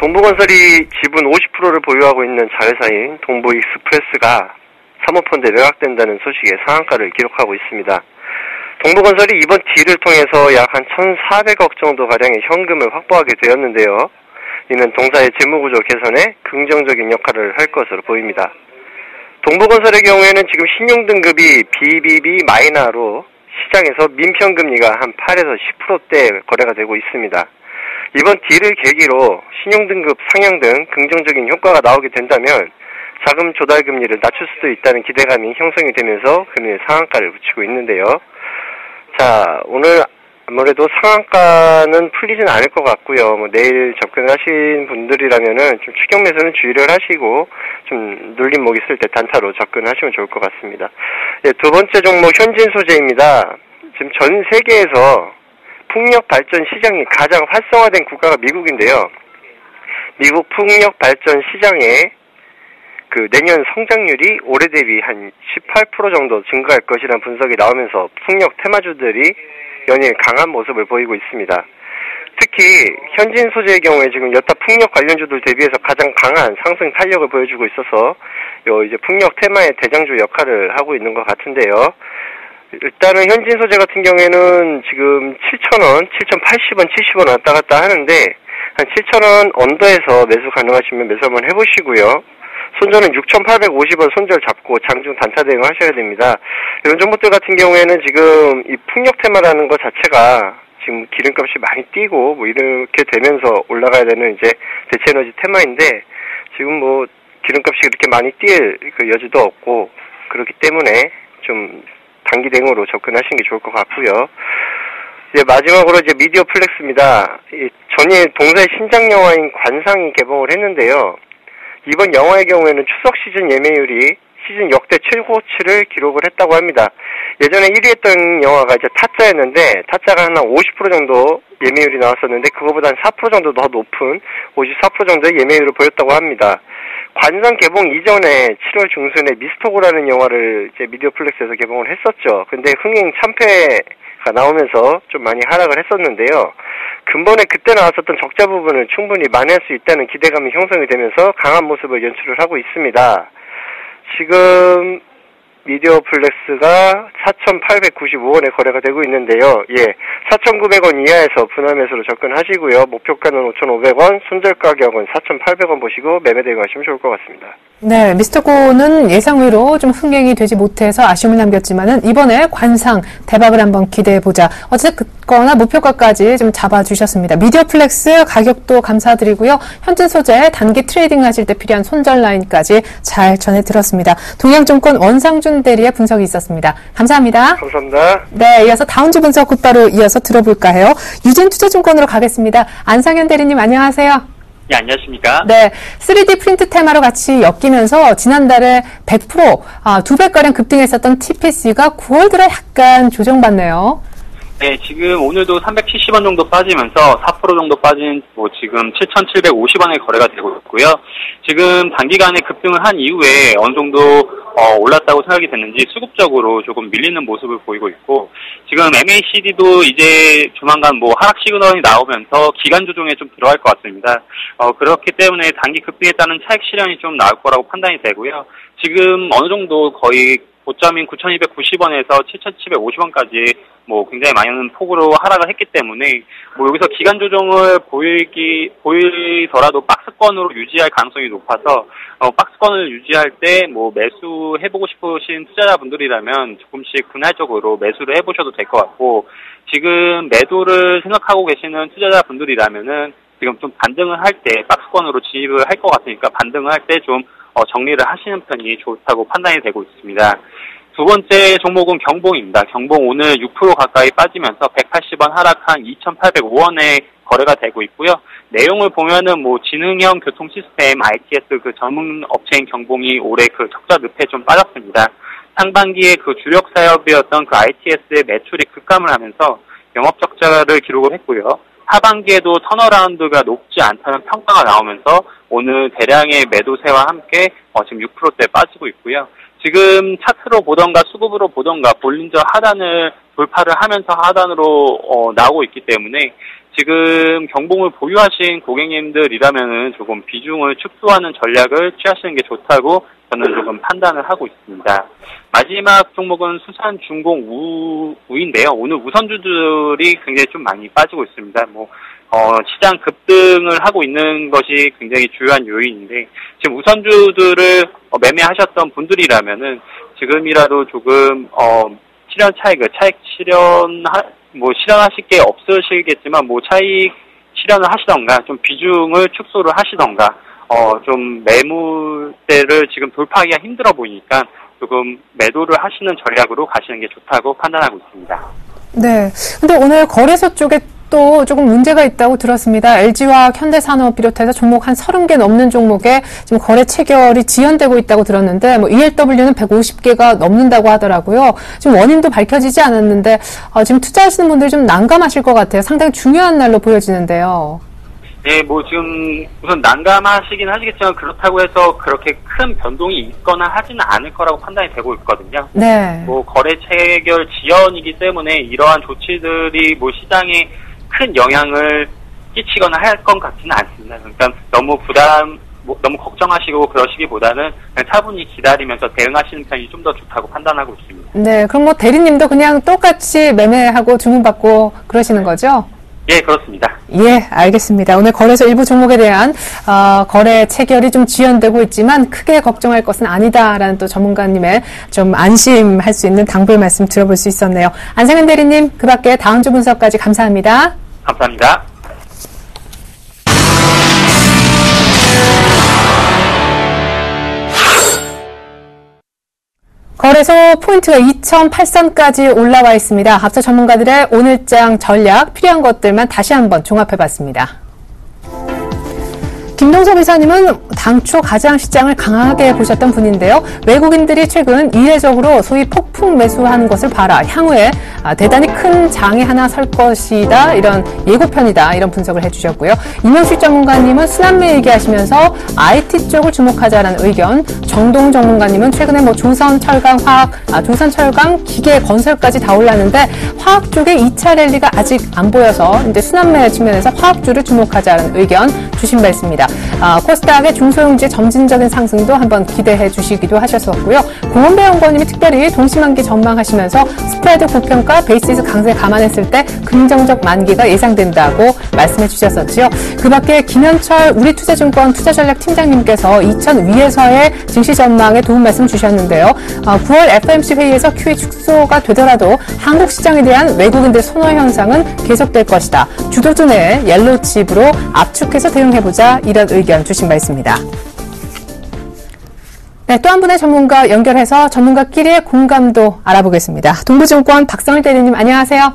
동부건설이 지분 50%를 보유하고 있는 자회사인 동부익스프레스가 사모펀드에 매각된다는 소식에 상한가를 기록하고 있습니다. 동부건설이 이번 딜을 통해서 약 한 1,400억 정도 가량의 현금을 확보하게 되었는데요. 이는 동사의 재무구조 개선에 긍정적인 역할을 할 것으로 보입니다. 동부건설의 경우에는 지금 신용등급이 BBB 마이너로 시장에서 민평금리가 한 8에서 10%대 거래가 되고 있습니다. 이번 딜을 계기로 신용등급 상향 등 긍정적인 효과가 나오게 된다면 자금 조달 금리를 낮출 수도 있다는 기대감이 형성이 되면서 금일 상한가를 붙이고 있는데요. 자, 오늘 아무래도 상한가는 풀리진 않을 것 같고요. 뭐 내일 접근하신 분들이라면은 좀 추경 매수는 주의를 하시고 좀 눌림목 있을 때 단타로 접근하시면 좋을 것 같습니다. 예, 두 번째 종목 현진 소재입니다. 지금 전 세계에서 풍력 발전 시장이 가장 활성화된 국가가 미국인데요. 미국 풍력 발전 시장에 그 내년 성장률이 올해 대비 한 18% 정도 증가할 것이라는 분석이 나오면서 풍력 테마주들이 연일 강한 모습을 보이고 있습니다. 특히 현진 소재의 경우에 지금 여타 풍력 관련주들 대비해서 가장 강한 상승 탄력을 보여주고 있어서 요 이제 풍력 테마의 대장주 역할을 하고 있는 것 같은데요. 일단은 현진 소재 같은 경우에는 지금 7,000원, 7,080원, 70원 왔다 갔다 하는데 한 7,000원 언더에서 매수 가능하시면 매수 한번 해보시고요. 손절은 6,850원 손절 잡고 장중 단타 대응 하셔야 됩니다. 이런 종목들 같은 경우에는 지금 이 풍력 테마라는 것 자체가 지금 기름값이 많이 뛰고 뭐 이렇게 되면서 올라가야 되는 이제 대체 에너지 테마인데 지금 뭐 기름값이 그렇게 많이 뛸 그 여지도 없고 그렇기 때문에 좀 단기 대응으로 접근하시는 게 좋을 것 같고요. 이제 마지막으로 이제 미디어 플렉스입니다. 이 전일 동사의 신작 영화인 관상이 개봉을 했는데요. 이번 영화의 경우에는 추석 시즌 예매율이 시즌 역대 최고치를 기록을 했다고 합니다. 예전에 1위 했던 영화가 이제 타짜였는데 타짜가 한 50% 정도 예매율이 나왔었는데 그거보다 한 4% 정도 더 높은 54% 정도의 예매율을 보였다고 합니다. 관상 개봉 이전에 7월 중순에 미스터고라는 영화를 이제 미디어 플렉스에서 개봉을 했었죠. 근데 흥행 참패가 나오면서 좀 많이 하락을 했었는데요. 금번에 그때 나왔었던 적자 부분을 충분히 만회할 수 있다는 기대감이 형성이 되면서 강한 모습을 연출을 하고 있습니다. 지금 미디어 플렉스가 4,895원에 거래가 되고 있는데요. 예. 4,900원 이하에서 분할 매수로 접근하시고요. 목표가는 5,500원, 손절 가격은 4,800원 보시고 매매 대응하시면 좋을 것 같습니다. 네, 미스터 고는 예상 외로 좀 흥행이 되지 못해서 아쉬움을 남겼지만은 이번에 관상 대박을 한번 기대해 보자. 어쨌거나 목표가까지 좀 잡아 주셨습니다. 미디어 플렉스 가격도 감사드리고요. 현재 소재 단기 trading 하실 때 필요한 손절 라인까지 잘 전해 들었습니다. 동양증권 원상준 대리의 분석이 있었습니다. 감사합니다. 감사합니다. 네, 이어서 다음 주 분석 곧바로 이어서 들어볼까 해요. 유진투자증권으로 가겠습니다. 안상현 대리님 안녕하세요. 네, 안녕하십니까? 네, 3D 프린트 테마로 같이 엮이면서 지난달에 100% 아, 두 배가량 급등했었던 TPC가 9월 들어 약간 조정받네요. 네, 지금 오늘도 370원 정도 빠지면서 4% 정도 빠진 뭐 지금 7,750원에 거래가 되고 있고요. 지금 단기간에 급등을 한 이후에 어느 정도 어, 올랐다고 생각이 됐는지 수급적으로 조금 밀리는 모습을 보이고 있고 지금 MACD도 이제 조만간 뭐 하락 시그널이 나오면서 기간 조정에 좀 들어갈 것 같습니다. 어, 그렇기 때문에 단기 급등에 따른 차익 실현이 좀 나올 거라고 판단이 되고요. 지금 어느 정도 거의 고점인 9,290원에서 7,750원까지 뭐 굉장히 많은 폭으로 하락을 했기 때문에 뭐 여기서 기간 조정을 보이기 보이더라도 박스권으로 유지할 가능성이 높아서 어, 박스권을 유지할 때 뭐 매수 해보고 싶으신 투자자분들이라면 조금씩 분할적으로 매수를 해보셔도 될 것 같고 지금 매도를 생각하고 계시는 투자자분들이라면은 지금 좀 반등을 할 때 박스권으로 진입을 할 것 같으니까 반등을 할 때 좀 어, 정리를 하시는 편이 좋다고 판단이 되고 있습니다. 두 번째 종목은 경봉입니다. 경봉 오늘 6% 가까이 빠지면서 180원 하락한 2,805원에 거래가 되고 있고요. 내용을 보면은 뭐 지능형 교통 시스템 ITS 그 전문 업체인 경봉이 올해 그 적자 늪에 좀 빠졌습니다. 상반기에 그 주력 사업이었던 그 ITS의 매출이 급감을 하면서 영업 적자를 기록을 했고요. 하반기에도 turnaround가 높지 않다는 평가가 나오면서 오늘 대량의 매도세와 함께 어, 지금 6%대 빠지고 있고요. 지금 차트로 보던가 수급으로 보던가 볼린저 하단을 돌파를 하면서 하단으로 어, 나오고 있기 때문에 지금 경봉을 보유하신 고객님들이라면은 조금 비중을 축소하는 전략을 취하시는 게 좋다고 저는 조금 판단을 하고 있습니다. 마지막 종목은 수산 중공 우, 우인데요. 오늘 우선주들이 굉장히 좀 많이 빠지고 있습니다. 뭐, 어, 시장 급등을 하고 있는 것이 굉장히 주요한 요인인데, 지금 우선주들을 어, 매매하셨던 분들이라면은 지금이라도 조금, 어, 실현 차익을, 차익 실현, 뭐, 실현하실 게 없으시겠지만, 뭐, 차익 실현을 하시던가, 좀 비중을 축소를 하시던가, 어, 좀 매물대를 지금 돌파하기가 힘들어 보이니까 조금 매도를 하시는 전략으로 가시는 게 좋다고 판단하고 있습니다. 네. 근데 오늘 거래소 쪽에 또 조금 문제가 있다고 들었습니다. LG화학, 현대산업 비롯해서 종목 한 30개 넘는 종목에 지금 거래 체결이 지연되고 있다고 들었는데 뭐 ELW는 150개가 넘는다고 하더라고요. 지금 원인도 밝혀지지 않았는데 어, 지금 투자하시는 분들이 좀 난감하실 것 같아요. 상당히 중요한 날로 보여지는데요. 네, 뭐 지금 우선 난감하시긴 하시겠지만 그렇다고 해서 그렇게 큰 변동이 있거나 하지는 않을 거라고 판단이 되고 있거든요. 네. 뭐 거래 체결 지연이기 때문에 이러한 조치들이 뭐 시장에 큰 영향을 끼치거나 할 것 같지는 않습니다. 그러니까 너무 부담, 뭐 너무 걱정하시고 그러시기보다는 차분히 기다리면서 대응하시는 편이 좀 더 좋다고 판단하고 있습니다. 네. 그럼 뭐 대리님도 그냥 똑같이 매매하고 주문받고 그러시는 거죠? 예, 그렇습니다. 예, 알겠습니다. 오늘 거래소 일부 종목에 대한 어, 거래 체결이 좀 지연되고 있지만 크게 걱정할 것은 아니다라는 또 전문가님의 좀 안심할 수 있는 당부의 말씀 들어볼 수 있었네요. 안상현 대리님, 그 밖에 다음 주 분석까지 감사합니다. 감사합니다. 거래소 포인트가 2008선까지 올라와 있습니다. 앞서 전문가들의 오늘장 전략 필요한 것들만 다시 한번 종합해 봤습니다. 김동섭 이사님은 당초 가장 시장을 강하게 보셨던 분인데요. 외국인들이 최근 이례적으로 소위 폭풍 매수하는 것을 봐라. 향후에 아, 대단히 큰 장이 하나 설 것이다. 이런 예고편이다. 이런 분석을 해주셨고요. 이명식 전문가님은 순환매 얘기하시면서 IT 쪽을 주목하자라는 의견. 정동 전문가님은 최근에 뭐 조선 철강 화학, 아, 조선 철강 기계 건설까지 다 올랐는데 화학 쪽에 2차 랠리가 아직 안 보여서 이제 순환매 측면에서 화학주를 주목하자는 의견 주신 바 있습니다. 아, 코스닥의 중소형주의 점진적인 상승도 한번 기대해 주시기도 하셨었고요. 공원배 연구원님이 특별히 동시만기 전망하시면서 스프레드 고평가 베이시스 강세 감안했을 때 긍정적 만기가 예상된다고 말씀해 주셨었죠. 그 밖에 김현철 우리투자증권 투자전략 팀장님께서 2000 위에서의 증시 전망에 도움 말씀 주셨는데요. 9월 아, FMC 회의에서 QE 축소가 되더라도 한국 시장에 대한 외국인들 선호 현상은 계속될 것이다. 주도주 내 옐로칩으로 압축해서 대응해보자 이런 의견 주신 바 있습니다. 네, 또 한 분의 전문가 연결해서 전문가끼리의 공감도 알아보겠습니다. 동부증권 박성일 대리님 안녕하세요.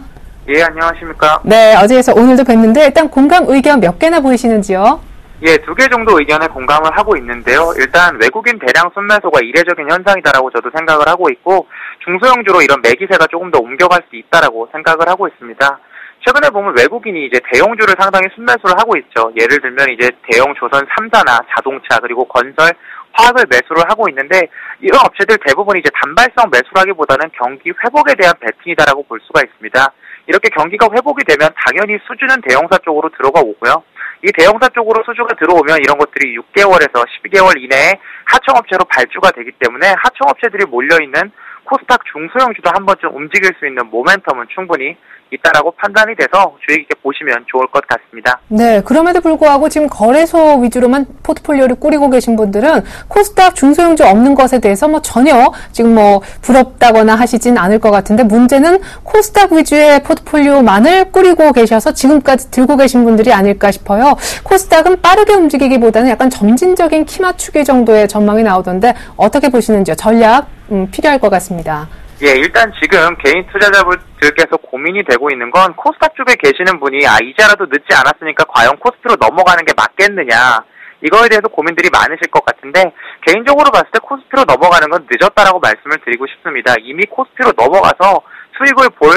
예, 안녕하십니까. 네, 어제에서 오늘도 뵀는데 일단 공감 의견 몇 개나 보이시는지요? 예, 두 개 정도 의견에 공감을 하고 있는데요. 일단 외국인 대량 순매수가 이례적인 현상이다라고 저도 생각을 하고 있고 중소형주로 이런 매기세가 조금 더 옮겨갈 수 있다라고 생각을 하고 있습니다. 최근에 보면 외국인이 이제 대형주를 상당히 순매수를 하고 있죠. 예를 들면 이제 대형 조선 3사나 자동차 그리고 건설, 화학을 매수를 하고 있는데 이런 업체들 대부분 이제 단발성 매수라기보다는 경기 회복에 대한 베팅이다라고 볼 수가 있습니다. 이렇게 경기가 회복이 되면 당연히 수주는 대형사 쪽으로 들어가 오고요. 이 대형사 쪽으로 수주가 들어오면 이런 것들이 6개월에서 12개월 이내에 하청업체로 발주가 되기 때문에 하청업체들이 몰려있는 코스닥 중소형주도 한 번쯤 움직일 수 있는 모멘텀은 충분히 있다라고 판단이 돼서 주의 깊게 보시면 좋을 것 같습니다. 네, 그럼에도 불구하고 지금 거래소 위주로만 포트폴리오를 꾸리고 계신 분들은 코스닥 중소형주 없는 것에 대해서 뭐 전혀 지금 뭐 부럽다거나 하시진 않을 것 같은데 문제는 코스닥 위주의 포트폴리오만을 꾸리고 계셔서 지금까지 들고 계신 분들이 아닐까 싶어요. 코스닥은 빠르게 움직이기보다는 약간 점진적인 키 맞추기 정도의 전망이 나오던데 어떻게 보시는지요? 전략 음, 필요할 것 같습니다. 예, 일단 지금 개인 투자자분들께서 고민이 되고 있는 건 코스닥 쪽에 계시는 분이 아 이제라도 늦지 않았으니까 과연 코스트로 넘어가는 게 맞겠느냐 이거에 대해서 고민들이 많으실 것 같은데 개인적으로 봤을 때 코스트로 넘어가는 건 늦었다라고 말씀을 드리고 싶습니다. 이미 코스트로 넘어가서 수익을 볼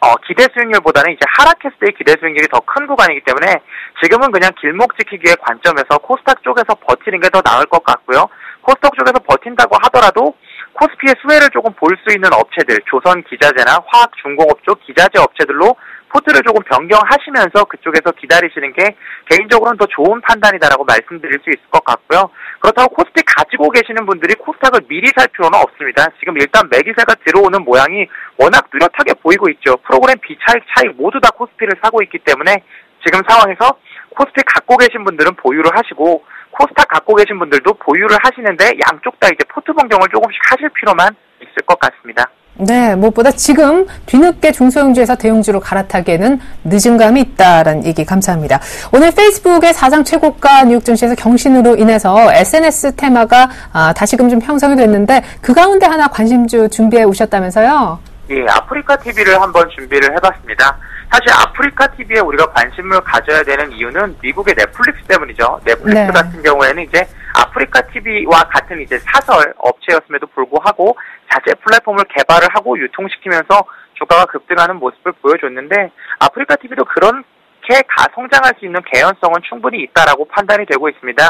어, 기대 수익률보다는 이제 하락했을 때의 기대 수익률이 더 큰 구간이기 때문에 지금은 그냥 길목 지키기의 관점에서 코스닥 쪽에서 버티는 게 더 나을 것 같고요. 코스닥 쪽에서 버틴다고 하더라도 코스피의 수혜를 조금 볼 수 있는 업체들, 조선 기자재나 화학 중공업 쪽 기자재 업체들로 포트를 조금 변경하시면서 그쪽에서 기다리시는 게 개인적으로는 더 좋은 판단이다라고 말씀드릴 수 있을 것 같고요. 그렇다고 코스피 가지고 계시는 분들이 코스닥을 미리 살 필요는 없습니다. 지금 일단 매기세가 들어오는 모양이 워낙 뚜렷하게 보이고 있죠. 프로그램 비차익 차익 모두 다 코스피를 사고 있기 때문에 지금 상황에서 코스피 갖고 계신 분들은 보유를 하시고 코스닥 갖고 계신 분들도 보유를 하시는데 양쪽 다 이제 포트 변경을 조금씩 하실 필요만 있을 것 같습니다. 네, 무엇보다 지금 뒤늦게 중소형주에서 대형주로 갈아타기에는 늦은 감이 있다라는 얘기 감사합니다. 오늘 페이스북의 사상 최고가 뉴욕 증시에서 경신으로 인해서 SNS 테마가 아, 다시금 좀 형성이 됐는데 그 가운데 하나 관심주 준비해 오셨다면서요? 예, 아프리카 TV를 한번 준비를 해봤습니다. 사실 아프리카 TV에 우리가 관심을 가져야 되는 이유는 미국의 넷플릭스 때문이죠. 넷플릭스 네. 같은 경우에는 이제 아프리카 TV와 같은 이제 사설 업체였음에도 불구하고 자체 플랫폼을 개발을 하고 유통시키면서 주가가 급등하는 모습을 보여줬는데 아프리카 TV도 그런 이렇게 가 성장할 수 있는 개연성은 충분히 있다라고 판단이 되고 있습니다.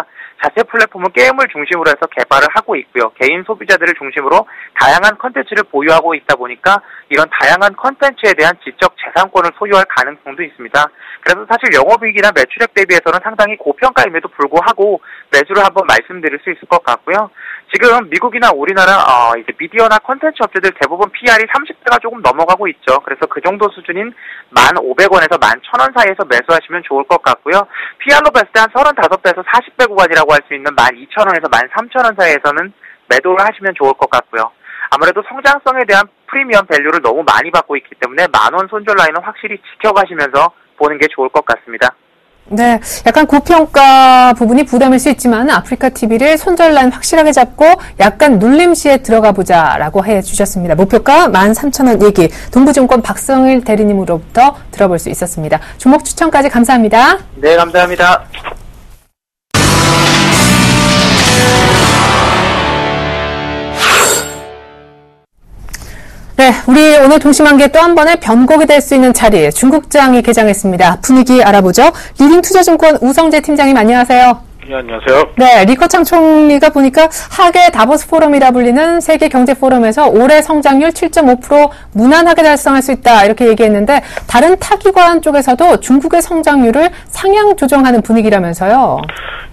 자체 플랫폼은 게임을 중심으로 해서 개발을 하고 있고요. 개인 소비자들을 중심으로 다양한 컨텐츠를 보유하고 있다 보니까 이런 다양한 컨텐츠에 대한 지적 재산권을 소유할 가능성도 있습니다. 그래서 사실 영업이익이나 매출액 대비해서는 상당히 고평가임에도 불구하고 매수를 한번 말씀드릴 수 있을 것 같고요. 지금 미국이나 우리나라 어, 이제 미디어나 컨텐츠 업체들 대부분 PER이 30배가 조금 넘어가고 있죠. 그래서 그 정도 수준인 10,500원에서 11,000원 사이에서 매수하시면 좋을 것 같고요. PER로 봤을 때 한 35배에서 40배 구간이라고 할 수 있는 12,000원에서 13,000원 사이에서는 매도를 하시면 좋을 것 같고요. 아무래도 성장성에 대한 프리미엄 밸류를 너무 많이 받고 있기 때문에 만원 손절 라인은 확실히 지켜가시면서 보는 게 좋을 것 같습니다. 네, 약간 고평가 부분이 부담일 수 있지만 아프리카 TV를 손절란 확실하게 잡고 약간 눌림시에 들어가 보자라고 해 주셨습니다. 목표가 13,000원 얘기 동부증권 박성일 대리님으로부터 들어볼 수 있었습니다. 종목 추천까지 감사합니다. 네, 감사합니다. 네, 우리 오늘 동시만기 또 한 번의 변곡이 될 수 있는 자리 중국장이 개장했습니다. 분위기 알아보죠. 리딩 투자증권 우성재 팀장님 안녕하세요. 네, 안녕하세요. 네, 리커창 총리가 보니까 하계 다보스 포럼이라 불리는 세계 경제 포럼에서 올해 성장률 7.5% 무난하게 달성할 수 있다 이렇게 얘기했는데 다른 타기관 쪽에서도 중국의 성장률을 상향 조정하는 분위기라면서요.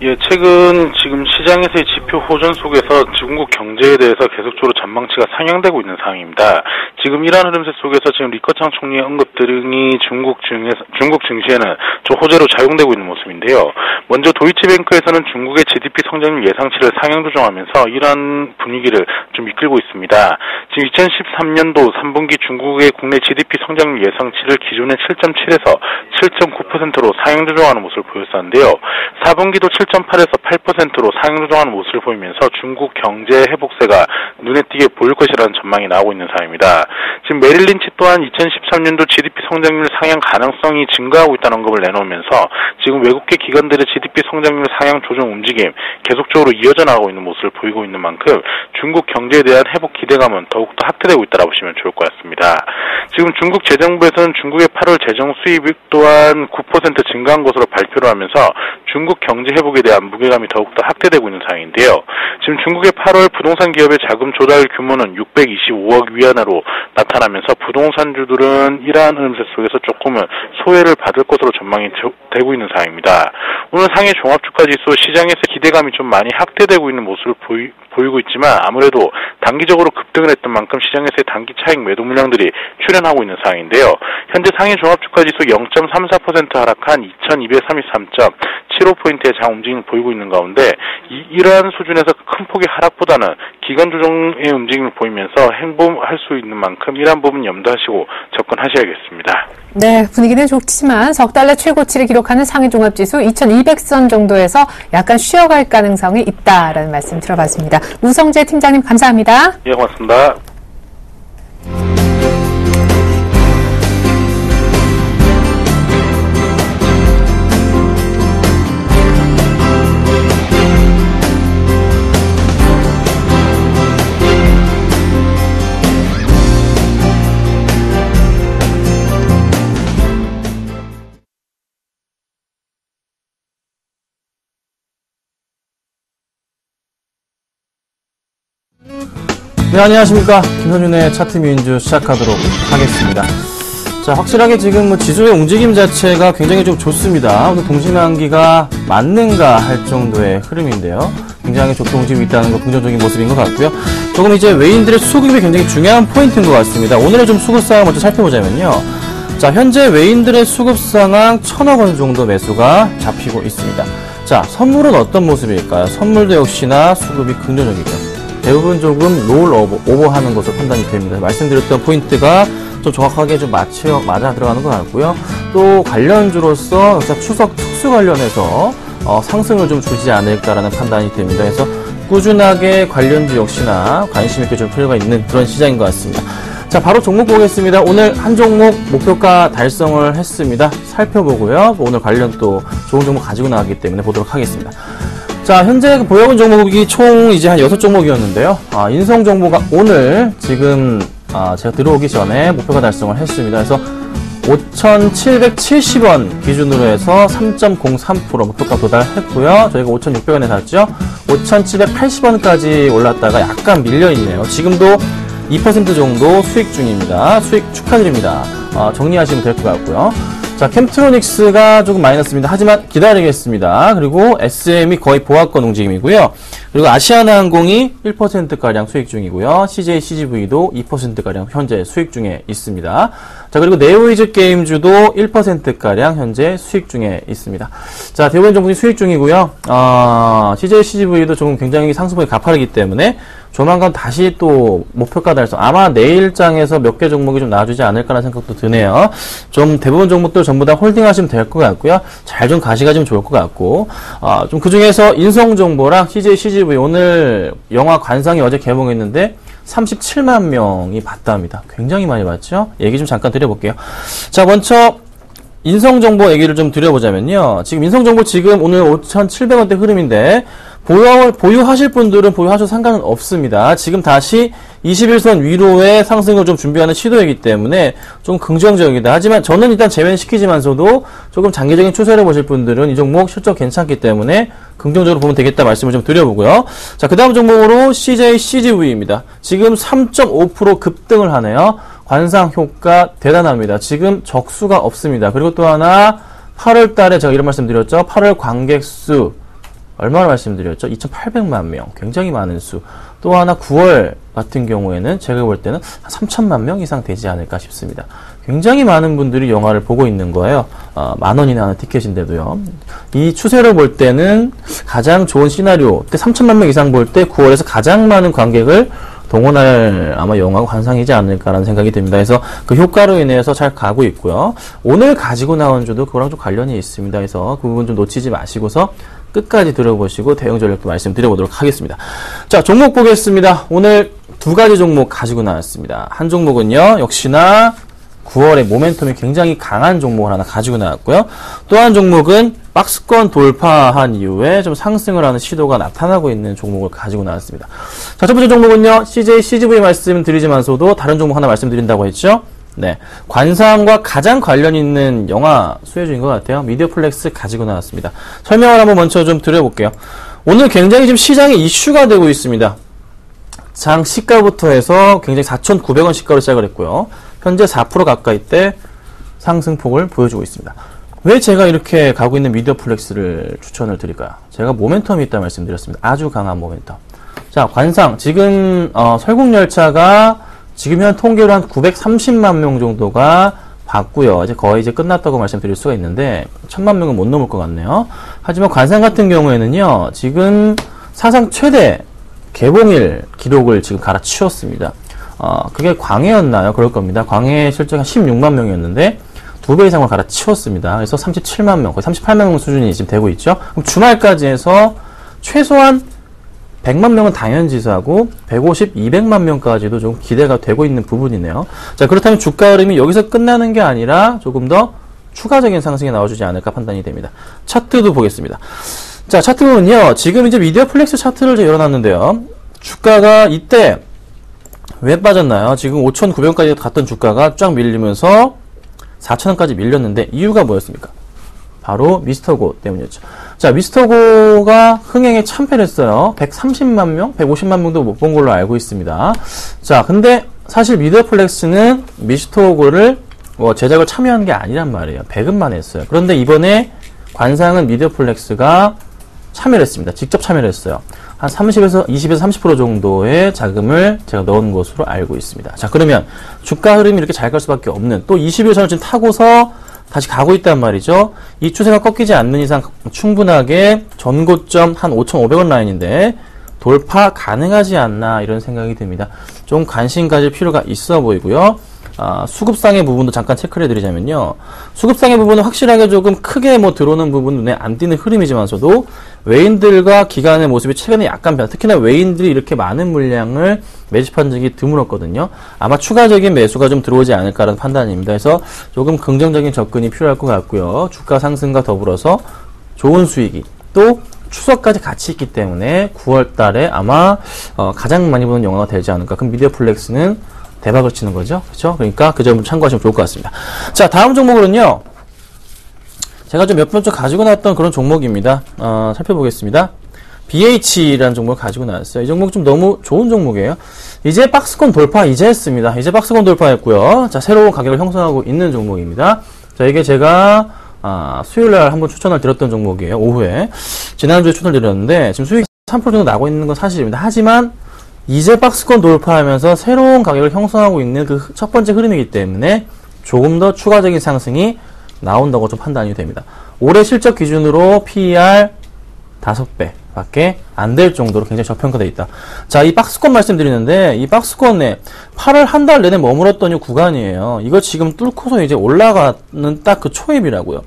예, 최근 지금 시장에서의 지표 호전 속에서 중국 경제에 대해서 계속적으로 전망치가 상향되고 있는 상황입니다. 지금 이러한 흐름세 속에서 지금 리커창 총리의 언급 등이 중국 증에 중국 증시에는 좀 호재로 작용되고 있는 모습인데요. 먼저 도이치뱅크에서는 중국의 GDP 성장률 예상치를 상향 조정하면서 이러한 분위기를 좀 이끌고 있습니다. 지금 2013년도 3분기 중국의 국내 GDP 성장률 예상치를 기존의 7.7에서 7.9%로 상향 조정하는 모습을 보였었는데요. 4분기도 7.8에서 8%로 상향 조정하는 모습을 보이면서 중국 경제 회복세가 눈에 띄게 보일 것이라는 전망이 나오고 있는 상황입니다. 지금 메릴 린치 또한 2013년도 GDP 성장률 상향 가능성이 증가하고 있다는 언급을 내놓으면서 지금 외국계 기관들의 GDP 성장률 상향 조정 움직임 계속적으로 이어져 나가고 있는 모습을 보이고 있는 만큼 중국 경제에 대한 회복 기대감은 더욱더 확대되고 있다고 보시면 좋을 것 같습니다. 지금 중국 재정부에서는 중국의 8월 재정 수입 또한 9% 증가한 것으로 발표를 하면서 중국 경제 회복에 대한 무게감이 더욱더 확대되고 있는 상황인데요. 지금 중국의 8월 부동산 기업의 자금 조달 규모는 625억 위안으로 나타나면서 부동산주들은 이러한 흐름세 속에서 조금은 소외를 받을 것으로 전망이 되고 있는 상황입니다. 오늘 상해 종합주가지수 시장에서 기대감이 좀 많이 확대되고 있는 모습을 보이, 보이고 있지만 아무래도 단기적으로 급등을 했던 만큼 시장에서의 단기 차익 매도 물량들이 출현하고 있는 상황인데요. 현재 상해 종합주가지수 0.34% 하락한 2233.75포인트의 장 움직임을 보이고 있는 가운데 이, 이러한 수준에서 큰 폭의 하락보다는 기간 조정의 움직임을 보이면서 행보할 수 있는 만큼 이러한 부분 염두하시고 접근하셔야겠습니다. 네, 분위기는 좋지만 석 달러 최고치를 기록하는 상해 종합지수 2200선 정도에서 약간 쉬어갈 가능성이 있다라는 말씀 들어봤습니다. 우성재 팀장님 감사합니다. 예, 고맙습니다. 안녕하십니까. 김선윤의 차트 민주 시작하도록 하겠습니다. 자, 확실하게 지금 뭐 지수의 움직임 자체가 굉장히 좀 좋습니다. 오늘 동시만기가 맞는가 할 정도의 흐름인데요. 굉장히 좋게 움직임이 있다는 거 긍정적인 모습인 것 같고요. 조금 이제 외인들의 수급이 굉장히 중요한 포인트인 것 같습니다. 오늘의 좀 수급 상황 먼저 살펴보자면요. 자, 현재 외인들의 수급 상황 천억 원 정도 매수가 잡히고 있습니다. 자, 선물은 어떤 모습일까요? 선물도 역시나 수급이 긍정적이죠. 대부분 조금 roll over, over 하는 것으로 판단이 됩니다. 말씀드렸던 포인트가 좀 정확하게 좀 맞춰, 맞아 들어가는 것 같고요. 또 관련주로서 추석 특수 관련해서 어, 상승을 좀 주지 않을까라는 판단이 됩니다. 그래서 꾸준하게 관련주 역시나 관심 있게 좀 필요가 있는 그런 시장인 것 같습니다. 자, 바로 종목 보겠습니다. 오늘 한 종목 목표가 달성을 했습니다. 살펴보고요. 오늘 관련 또 좋은 종목 가지고 나왔기 때문에 보도록 하겠습니다. 자, 현재 보여본 종목이 총 이제 한 6종목이었는데요. 아, 인성 정보가 오늘 지금 아, 제가 들어오기 전에 목표가 달성을 했습니다. 그래서 5,770원 기준으로 해서 3.03% 목표가 도달했고요. 저희가 5,600원에 샀죠. 5,780원까지 올랐다가 약간 밀려있네요. 지금도 2% 정도 수익 중입니다. 수익 축하드립니다. 어, 정리하시면 될 것 같고요. 자, 캠트로닉스가 조금 마이너스입니다. 하지만 기다리겠습니다. 그리고 SM이 거의 보합권 움직임이고요. 그리고 아시아나항공이 1%가량 수익 중이고요. CJ CGV도 2%가량 현재 수익 중에 있습니다. 자, 그리고 네오이즈 게임주도 1%가량 현재 수익 중에 있습니다. 자, 대부분 종목이 수익 중이고요. 어, CJ CGV도 조금 굉장히 상승폭이 가파르기 때문에 조만간 다시 또 목표가 달성. 아마 내일장에서 몇 개 종목이 좀 나와주지 않을까라는 생각도 드네요. 좀 대부분 종목들 전부 다 홀딩하시면 될 것 같고요. 잘 좀 가시가시면 좋을 것 같고, 어, 좀그 중에서 인성정보랑 CJ CGV 오늘 영화 관상이 어제 개봉했는데 37만 명이 봤답니다. 굉장히 많이 봤죠? 얘기 좀 잠깐 드려볼게요. 자, 먼저 인성정보 얘기를 좀 드려보자면요. 지금 인성정보 지금 오늘 5,700원대 흐름인데 보유, 보유 하실 분들은 보유하셔도 상관은 없습니다. 지금 다시 21선 위로의 상승을 좀 준비하는 시도이기 때문에 좀 긍정적이다. 하지만 저는 일단 제외시키지만서도 조금 장기적인 추세를 보실 분들은 이 종목 실적 괜찮기 때문에 긍정적으로 보면 되겠다 말씀을 좀 드려보고요. 자, 그 다음 종목으로 CJ CGV입니다. 지금 3.5% 급등을 하네요. 관상 효과 대단합니다. 지금 적수가 없습니다. 그리고 또 하나 8월 달에 제가 이런 말씀 드렸죠. 8월 관객 수 얼마나 말씀드렸죠? 2,800만 명. 굉장히 많은 수. 또 하나 9월 같은 경우에는 제가 볼 때는 한 3천만 명 이상 되지 않을까 싶습니다. 굉장히 많은 분들이 영화를 보고 있는 거예요. 어, 만 원이나 하는 티켓인데도요. 이 추세를 볼 때는 가장 좋은 시나리오, 때 3천만 명 이상 볼 때 9월에서 가장 많은 관객을 동원할 아마 영화가 관상이지 않을까라는 생각이 듭니다. 그래서 그 효과로 인해서 잘 가고 있고요. 오늘 가지고 나온 주도 그거랑 좀 관련이 있습니다. 그래서 그 부분 좀 놓치지 마시고서 끝까지 들어보시고 대응 전략도 말씀드려보도록 하겠습니다. 자, 종목 보겠습니다. 오늘 두 가지 종목 가지고 나왔습니다. 한 종목은요, 역시나 9월에 모멘텀이 굉장히 강한 종목을 하나 가지고 나왔고요. 또 한 종목은 박스권 돌파한 이후에 좀 상승을 하는 시도가 나타나고 있는 종목을 가지고 나왔습니다. 자, 첫 번째 종목은요, CJ, CGV 말씀드리지만서도 다른 종목 하나 말씀드린다고 했죠. 네. 관상과 가장 관련 있는 영화 수혜주인 것 같아요. 미디어플렉스 가지고 나왔습니다. 설명을 한번 먼저 좀 드려볼게요. 오늘 굉장히 지금 시장에 이슈가 되고 있습니다. 장 시가부터 해서 굉장히 4,900원 시가로 시작을 했고요. 현재 4% 가까이 때 상승폭을 보여주고 있습니다. 왜 제가 이렇게 가고 있는 미디어 플렉스를 추천을 드릴까요? 제가 모멘텀이 있다 말씀드렸습니다. 아주 강한 모멘텀. 자, 관상. 지금, 어, 설국열차가 지금 현 통계로 한 930만 명 정도가 봤고요. 이제 거의 이제 끝났다고 말씀드릴 수가 있는데 천만 명은 못 넘을 것 같네요. 하지만 관상 같은 경우에는요. 지금 사상 최대 개봉일 기록을 지금 갈아치웠습니다. 어, 그게 광해였나요? 그럴 겁니다. 광해 실제 한 16만 명이었는데 두 배 이상을 갈아치웠습니다. 그래서 37만 명, 거의 38만 명 수준이 지금 되고 있죠. 그럼 주말까지 해서 최소한 100만 명은 당연지수하고 150, 200만 명까지도 좀 기대가 되고 있는 부분이네요. 자, 그렇다면 주가 흐름이 여기서 끝나는 게 아니라 조금 더 추가적인 상승이 나와주지 않을까 판단이 됩니다. 차트도 보겠습니다. 자, 차트는요, 지금 이제 미디어 플렉스 차트를 열어놨는데요. 주가가 이때 왜 빠졌나요? 지금 5,900원까지 갔던 주가가 쫙 밀리면서 4,000원까지 밀렸는데 이유가 뭐였습니까? 바로 미스터고 때문이었죠. 자, 미스터고가 흥행에 참패를 했어요. 130만 명, 150만 명도 못 본 걸로 알고 있습니다. 자, 근데 사실 미디어플렉스는 미스터고를 뭐 제작을 참여한 게 아니란 말이에요. 배급만 했어요. 그런데 이번에 관상은 미디어플렉스가 참여를 했습니다. 직접 참여를 했어요. 한 30에서 20에서 30% 정도의 자금을 제가 넣은 것으로 알고 있습니다. 자, 그러면 주가 흐름이 이렇게 잘 갈 수밖에 없는 또 21선을 지금 타고서 다시 가고 있단 말이죠. 이 추세가 꺾이지 않는 이상 충분하게 전고점 한 5,500원 라인인데 돌파 가능하지 않나 이런 생각이 듭니다. 좀 관심 가질 필요가 있어 보이고요. 아, 수급상의 부분도 잠깐 체크를 해드리자면요. 수급상의 부분은 확실하게 조금 크게 뭐 들어오는 부분 눈에 안 띄는 흐름이지만서도 외인들과 기관의 모습이 최근에 약간 변, 특히나 외인들이 이렇게 많은 물량을 매집한 적이 드물었거든요. 아마 추가적인 매수가 좀 들어오지 않을까라는 판단입니다. 그래서 조금 긍정적인 접근이 필요할 것 같고요. 주가 상승과 더불어서 좋은 수익이 또 추석까지 같이 있기 때문에 9월 달에 아마 어, 가장 많이 보는 영화가 되지 않을까. 그럼 미디어 플렉스는 대박을 치는 거죠. 그렇죠? 그러니까 그 점을 참고하시면 좋을 것 같습니다. 자, 다음 종목으로는요. 제가 좀 몇 번 좀 가지고 나왔던 그런 종목입니다. 어, 살펴보겠습니다. BH라는 종목을 가지고 나왔어요. 이 종목 좀 너무 좋은 종목이에요. 이제 박스권 돌파 이제 했습니다. 이제 박스권 돌파했고요. 자, 새로운 가격을 형성하고 있는 종목입니다. 자, 이게 제가 아, 수요일 날 한번 추천을 드렸던 종목이에요. 오후에. 지난주에 추천을 드렸는데 지금 수익 3% 정도 나고 있는 건 사실입니다. 하지만 이제 박스권 돌파하면서 새로운 가격을 형성하고 있는 그 첫 번째 흐름이기 때문에 조금 더 추가적인 상승이 나온다고 좀 판단이 됩니다. 올해 실적 기준으로 PER 5배 밖에 안 될 정도로 굉장히 저평가되어 있다. 자, 이 박스권 말씀드리는데, 이 박스권 내 8월 한 달 내내 머물렀던 이 구간이에요. 이거 지금 뚫고서 이제 올라가는 딱 그 초입이라고요.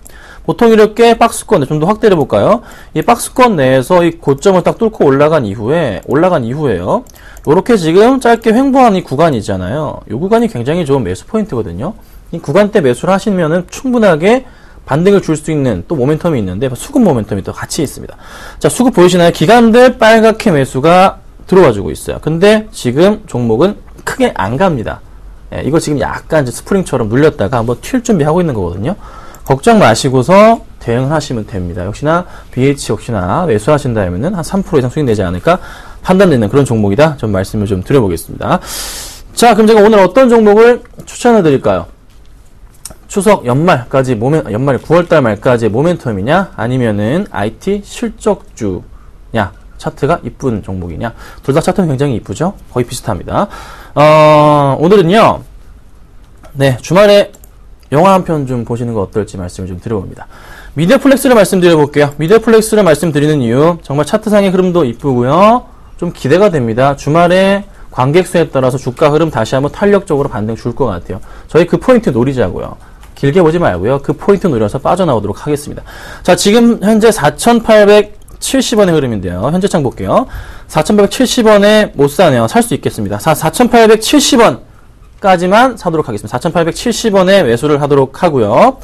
보통 이렇게 박스권 좀 더 확대해 볼까요? 이 박스권 내에서 이 고점을 딱 뚫고 올라간 이후에 올라간 이후에요. 이렇게 지금 짧게 횡보한 이 구간이잖아요. 이 구간이 굉장히 좋은 매수 포인트거든요. 이 구간 때 매수를 하시면은 충분하게 반등을 줄 수 있는 또 모멘텀이 있는데 수급 모멘텀이 또 같이 있습니다. 자, 수급 보이시나요? 기간들 빨갛게 매수가 들어와주고 있어요. 근데 지금 종목은 크게 안 갑니다. 예, 이거 지금 약간 스프링처럼 눌렸다가 한번 튈 준비하고 있는 거거든요. 걱정 마시고서 대응을 하시면 됩니다. 역시나 BH 역시나 매수하신다면은 한 3% 이상 수익 내지 않을까 판단되는 그런 종목이다. 좀 말씀을 좀 드려보겠습니다. 자, 그럼 제가 오늘 어떤 종목을 추천해 드릴까요? 추석 연말까지 모멘 연말 9월달 말까지 모멘텀이냐 아니면은 IT 실적주냐 차트가 이쁜 종목이냐 둘 다 차트는 굉장히 이쁘죠 거의 비슷합니다 어, 오늘은요 네 주말에 영화 한 편 좀 보시는 거 어떨지 말씀을 좀 드려봅니다 미디어플렉스를 말씀드려볼게요 미디어플렉스를 말씀드리는 이유 정말 차트상의 흐름도 이쁘고요 좀 기대가 됩니다 주말에 관객 수에 따라서 주가 흐름 다시 한번 탄력적으로 반등 줄 것 같아요 저희 그 포인트 노리자고요 길게 보지 말고요. 그 포인트 노려서 빠져나오도록 하겠습니다. 자, 지금 현재 4,870원의 흐름인데요. 현재 창 볼게요. 4,870원에 못 사네요. 살 수 있겠습니다. 4,870원 까지만 사도록 하겠습니다. 4,870원에 매수를 하도록 하고요.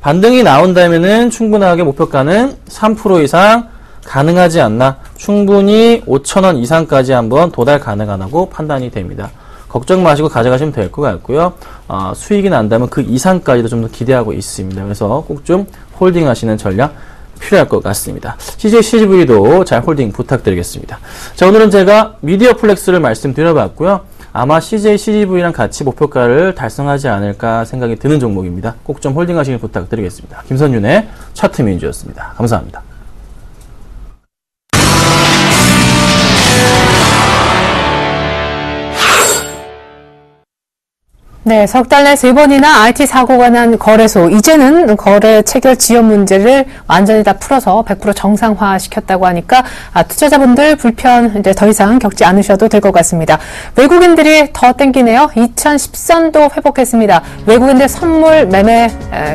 반등이 나온다면은 충분하게 목표가는 3% 이상 가능하지 않나 충분히 5,000원 이상까지 한번 도달 가능하다고 판단이 됩니다. 걱정 마시고 가져가시면 될 것 같고요. 어, 수익이 난다면 그 이상까지도 좀 더 기대하고 있습니다. 그래서 꼭 좀 holding 하시는 전략 필요할 것 같습니다. CJ CGV도 잘 holding 부탁드리겠습니다. 자, 오늘은 제가 미디어 플렉스를 말씀드려봤고요. 아마 CJ CGV랑 같이 목표가를 달성하지 않을까 생각이 드는 종목입니다. 꼭 좀 holding 하시길 부탁드리겠습니다. 김선윤의 차트 미인주였습니다. 감사합니다. 네, 석 달 내 세 번이나 IT 사고가 난 거래소. 이제는 거래 체결 지연 문제를 완전히 다 풀어서 100% 정상화 시켰다고 하니까 아, 투자자분들 불편 이제 더 이상 겪지 않으셔도 될 것 같습니다. 외국인들이 더 땡기네요. 2010선도 회복했습니다. 외국인들 선물 매매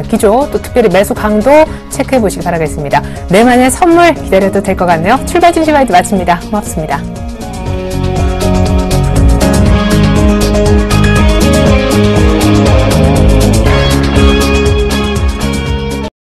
기조 또 특별히 매수 강도 체크해 보시기 바라겠습니다. 내만의 선물 기다려도 될 것 같네요. 출발 진시바이드 마칩니다. 고맙습니다.